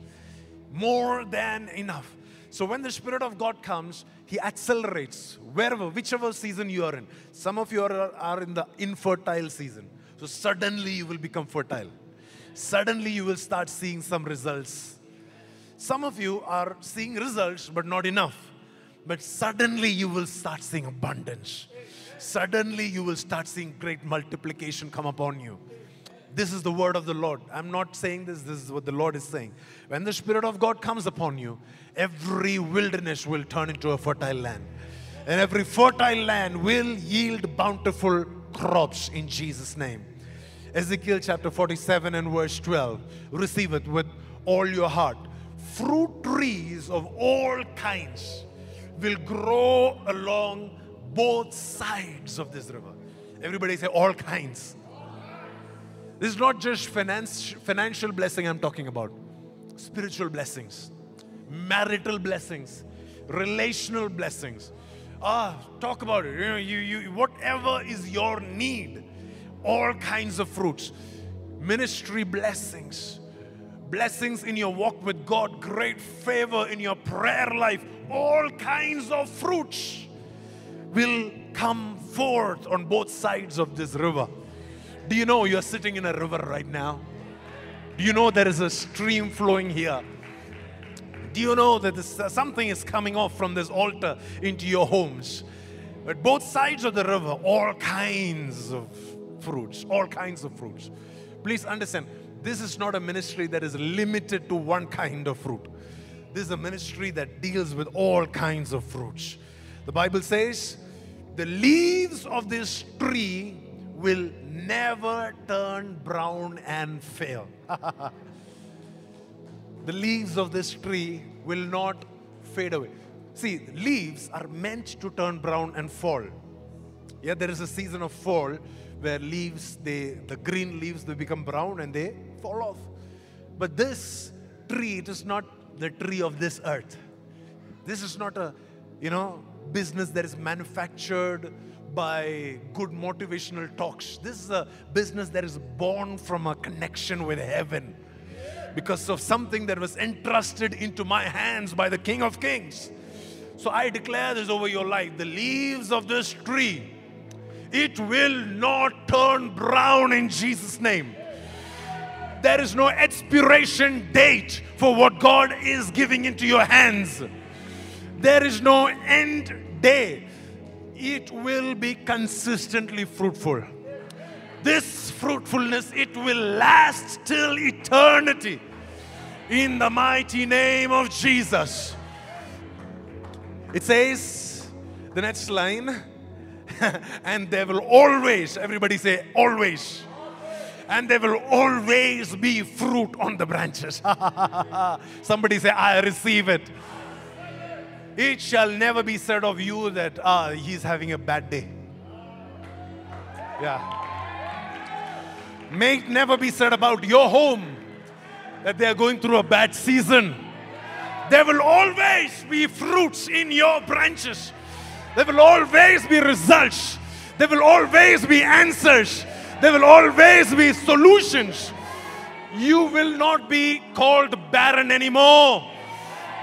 More than enough. So when the Spirit of God comes, He accelerates wherever, whichever season you are in. Some of you are, are in the infertile season. So suddenly you will become fertile. Suddenly you will start seeing some results. Some of you are seeing results, but not enough. But suddenly you will start seeing abundance. Suddenly you will start seeing great multiplication come upon you. This is the word of the Lord. I'm not saying this, this is what the Lord is saying. When the Spirit of God comes upon you, every wilderness will turn into a fertile land. And every fertile land will yield bountiful crops in Jesus' name. Ezekiel chapter 47 and verse 12. Receive it with all your heart. Fruit trees of all kinds will grow along both sides of this river. Everybody say, all kinds. This is not just finance, financial blessing I'm talking about. Spiritual blessings, marital blessings, relational blessings. Ah, talk about it. You know, you, you, whatever is your need, all kinds of fruits, ministry blessings, blessings in your walk with God, great favor in your prayer life, all kinds of fruits will come forth on both sides of this river. Do you know you're sitting in a river right now? Do you know there is a stream flowing here? Do you know that this, uh, something is coming off from this altar into your homes? At both sides of the river, all kinds of fruits, all kinds of fruits. Please understand, this is not a ministry that is limited to one kind of fruit. This is a ministry that deals with all kinds of fruits. The Bible says, the leaves of this tree will never turn brown and fail. the leaves of this tree will not fade away. See, leaves are meant to turn brown and fall. Yeah, there is a season of fall where leaves, they, the green leaves, they become brown and they fall off. But this tree, it is not the tree of this earth. This is not a, you know, business that is manufactured by good motivational talks. This is a business that is born from a connection with heaven because of something that was entrusted into my hands by the King of Kings. So I declare this over your life the leaves of this tree, it will not turn brown in Jesus' name. There is no expiration date for what God is giving into your hands. There is no end day. It will be consistently fruitful. This fruitfulness, it will last till eternity. In the mighty name of Jesus. It says, the next line, and there will always, everybody say, always. And there will always be fruit on the branches. Somebody say, I receive it. It shall never be said of you that ah, he's having a bad day. Yeah. May it never be said about your home that they are going through a bad season. There will always be fruits in your branches. There will always be results. There will always be answers. There will always be solutions. You will not be called barren anymore.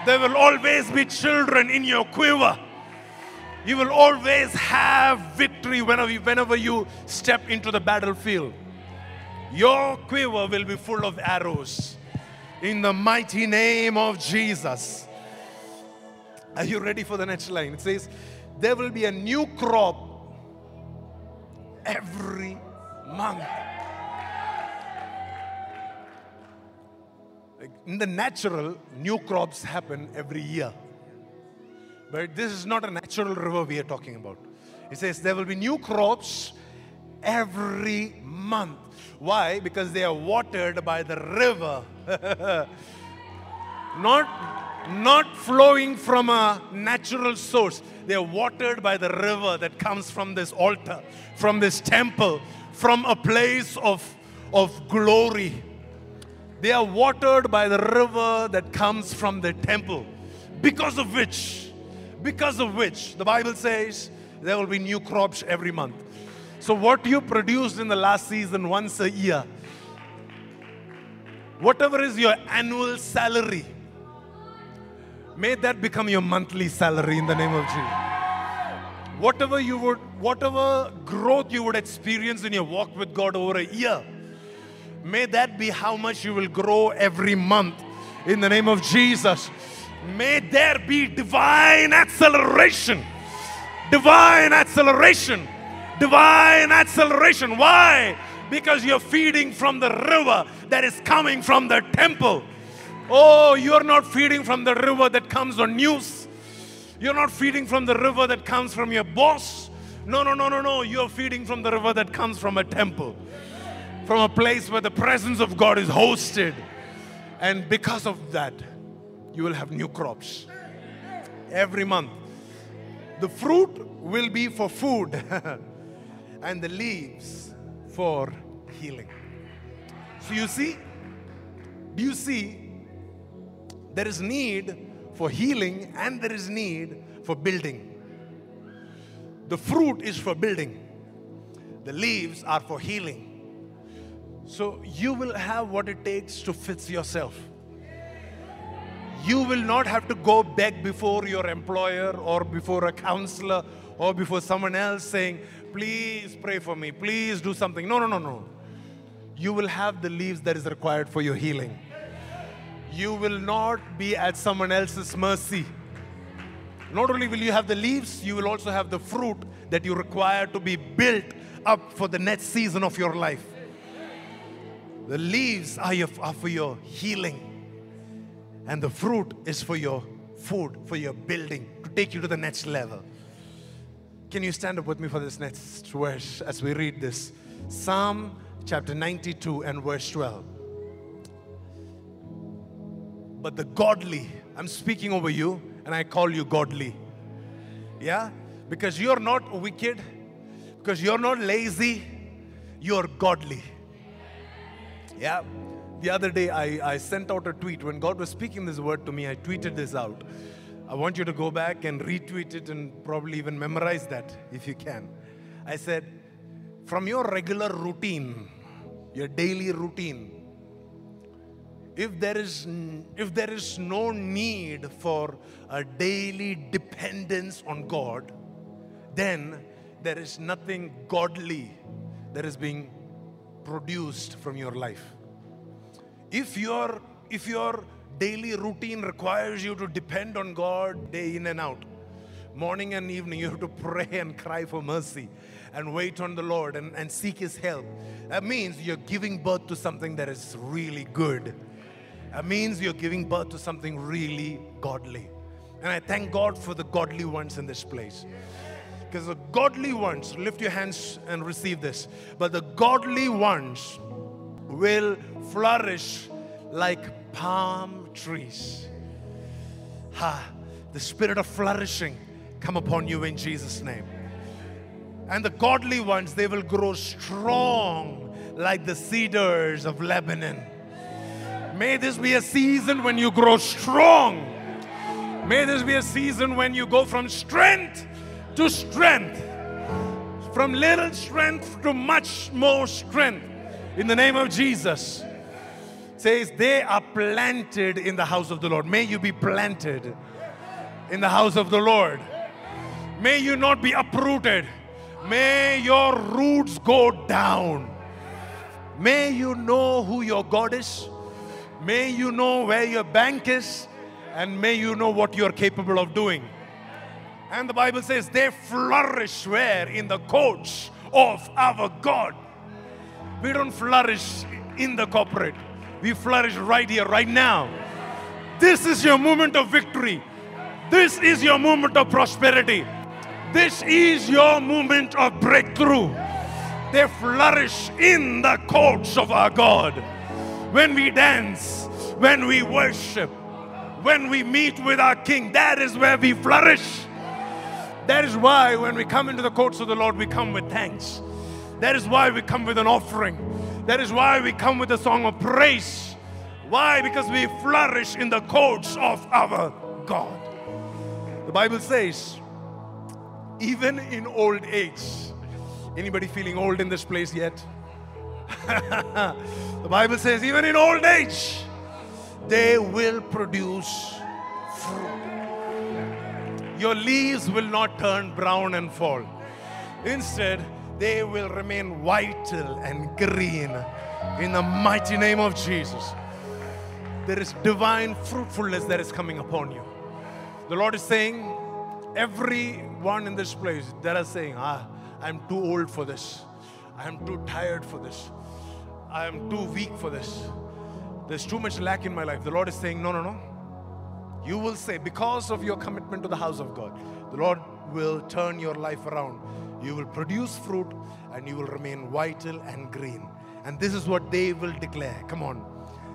There will always be children in your quiver. You will always have victory whenever you, whenever you step into the battlefield. Your quiver will be full of arrows. In the mighty name of Jesus. Are you ready for the next line? It says, There will be a new crop every month. In the natural, new crops happen every year. But this is not a natural river we are talking about. It says there will be new crops every month. Why? Because they are watered by the river. not, not flowing from a natural source. They are watered by the river that comes from this altar, from this temple, from a place of, of glory. They are watered by the river that comes from the temple. Because of which, because of which, the Bible says there will be new crops every month. So, what you produced in the last season once a year, whatever is your annual salary, may that become your monthly salary in the name of Jesus. Whatever you would, whatever growth you would experience in your walk with God over a year, May that be how much you will grow every month in the name of Jesus. May there be divine acceleration. Divine acceleration. Divine acceleration. Why? Because you're feeding from the river that is coming from the temple. Oh, you're not feeding from the river that comes on news. You're not feeding from the river that comes from your boss. No, no, no, no, no. You're feeding from the river that comes from a temple from a place where the presence of God is hosted. And because of that, you will have new crops every month. The fruit will be for food, and the leaves for healing. So you see, do you see? There is need for healing and there is need for building. The fruit is for building, the leaves are for healing. So you will have what it takes to fix yourself. You will not have to go beg before your employer or before a counselor or before someone else saying, please pray for me, please do something. No, no, no, no. You will have the leaves that is required for your healing. You will not be at someone else's mercy. Not only will you have the leaves, you will also have the fruit that you require to be built up for the next season of your life. The leaves are, for your healing, and the fruit is for your food, for your building, to take you to the next level. Can you stand up with me for this next verse as we read this? Psalm chapter 92 and verse 12. But the godly, I'm speaking over you, and I call you godly. Yeah? Because you're not wicked, Because you're not lazy, you're godly. Yeah. The other day, I, I sent out a tweet. When God was speaking this word to me, I tweeted this out. I want you to go back and retweet it and probably even memorize that if you can. I said, from your regular routine, your daily routine, if there is if there is no need for a daily dependence on God, then there is nothing godly that is being produced from your life. If your if your daily routine requires you to depend on God day in and out, morning and evening, you have to pray and cry for mercy and wait on the Lord and, and seek His help. That means you're giving birth to something that is really good. That means you're giving birth to something really godly. And I thank God for the godly ones in this place. Because the godly ones, lift your hands and receive this. But the godly ones will flourish like palm trees. Ha! The spirit of flourishing come upon you in Jesus' name. And the godly ones, they will grow strong like the cedars of Lebanon. May this be a season when you grow strong. May this be a season when you go from strength to strength, from little strength to much more strength. In the name of Jesus. Says they are planted in the house of the Lord. May you be planted in the house of the Lord. May you not be uprooted. May your roots go down. May you know who your God is. May you know where your bank is. And may you know what you're capable of doing. And the Bible says they flourish where? In the courts of our God. We don't flourish in the corporate, we flourish right here, right now. This is your moment of victory. This is your moment of prosperity. This is your moment of breakthrough. They flourish in the courts of our God. When we dance, when we worship, when we meet with our King, that is where we flourish. That is why when we come into the courts of the Lord, we come with thanks. That is why we come with an offering. That is why we come with a song of praise. Why? Because we flourish in the courts of our God. The Bible says, even in old age, anybody feeling old in this place yet? the Bible says, even in old age, they will produce fruit. Your leaves will not turn brown and fall. Instead, they will remain vital and green in the mighty name of Jesus. There is divine fruitfulness that is coming upon you. The Lord is saying, everyone in this place that are saying, Ah, I'm too old for this. I'm too tired for this. I am too weak for this. There's too much lack in my life. The Lord is saying, No, no, no. You will say, because of your commitment to the house of God, the Lord will turn your life around. You will produce fruit and you will remain vital and green. And this is what they will declare. Come on.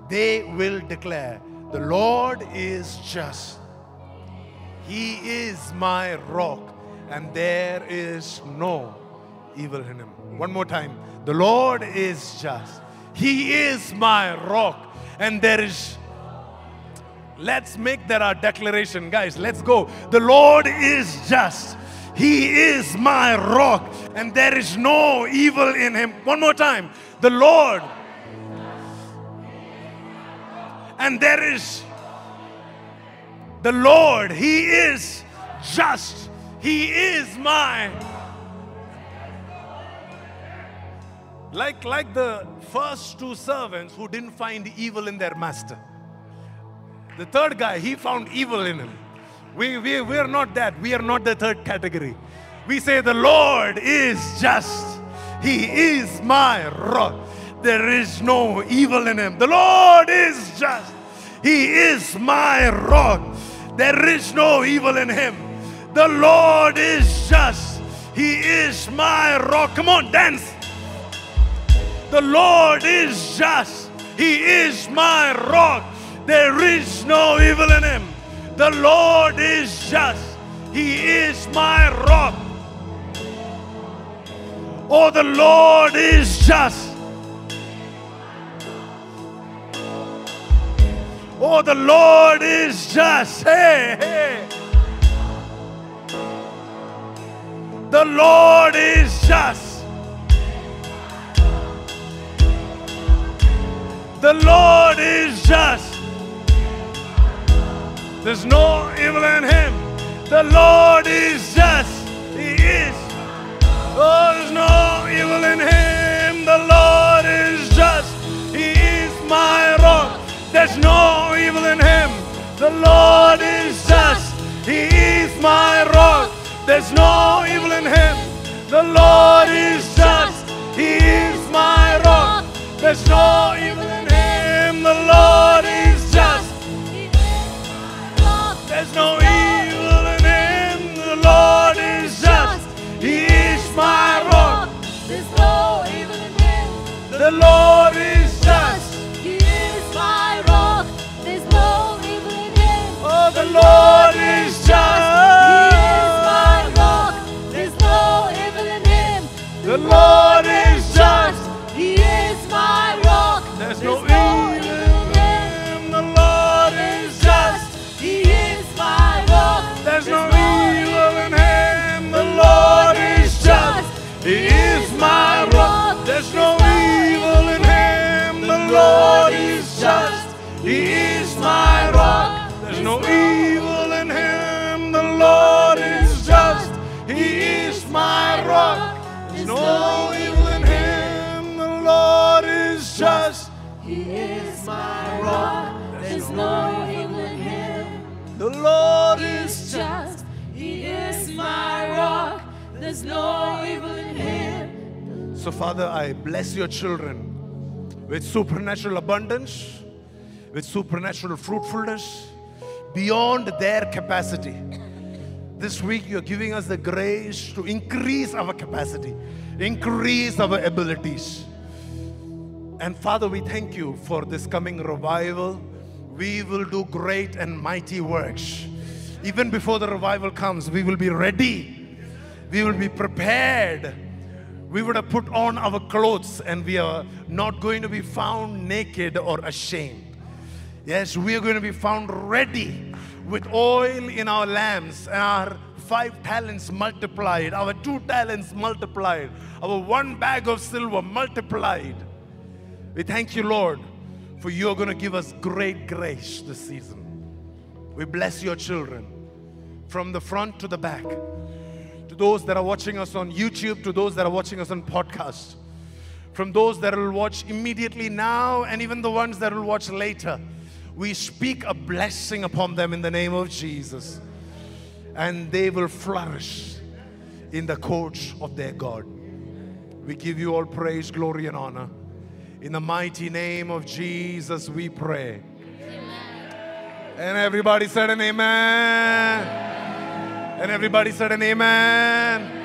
They will declare, The Lord is just. He is my rock, and there is no evil in him. One more time. The Lord is just. He is my rock, and there is Let's make that our declaration, guys. Let's go. The Lord is just. He is my rock, and there is no evil in him. One more time. The Lord. And there is the Lord. He is just. He is my. Like, like the first two servants who didn't find evil in their master. The third guy, he found evil in him. We, we, we are not that. We are not the third category. We say, The Lord is just. He is my rock. There is no evil in him. The Lord is just. He is my rock. There is no evil in him. The Lord is just. He is my rock. Come on, dance. The Lord is just. He is my rock. There is no evil in him. The Lord is just. He is my rock. Oh, the Lord is just. Oh, the Lord is just. Hey, hey. The Lord is just. The Lord is just. There's no evil in him. The Lord is just. He is. Oh, there's no evil in him. The Lord is just. He is my rock. There's no evil in him. The Lord is just. He is my rock. There's no evil in him. The Lord is just. He is my rock. There's no evil in him. The Lord The Lord is just. He is my rock. There's no evil in him. Oh, the Lord is just. He is my rock. There's no evil in him. The Lord is just. He is my rock. There's no evil There's no evil in him. So, Father, I bless your children with supernatural abundance, with supernatural fruitfulness beyond their capacity. This week, you're giving us the grace to increase our capacity, increase our abilities. And Father, we thank you for this coming revival. We will do great and mighty works. Even before the revival comes, we will be ready. We will be prepared. We would have put on our clothes and we are not going to be found naked or ashamed. Yes, we are going to be found ready with oil in our lamps and our five talents multiplied, our two talents multiplied, our one bag of silver multiplied. We thank you, Lord, for you're going to give us great grace this season. We bless your children from the front to the back. Those that are watching us on YouTube, to those that are watching us on podcast, from those that will watch immediately now, and even the ones that will watch later, we speak a blessing upon them in the name of Jesus. And they will flourish in the courts of their God. We give you all praise, glory, and honor. In the mighty name of Jesus, we pray. And everybody said an amen. And everybody said an amen.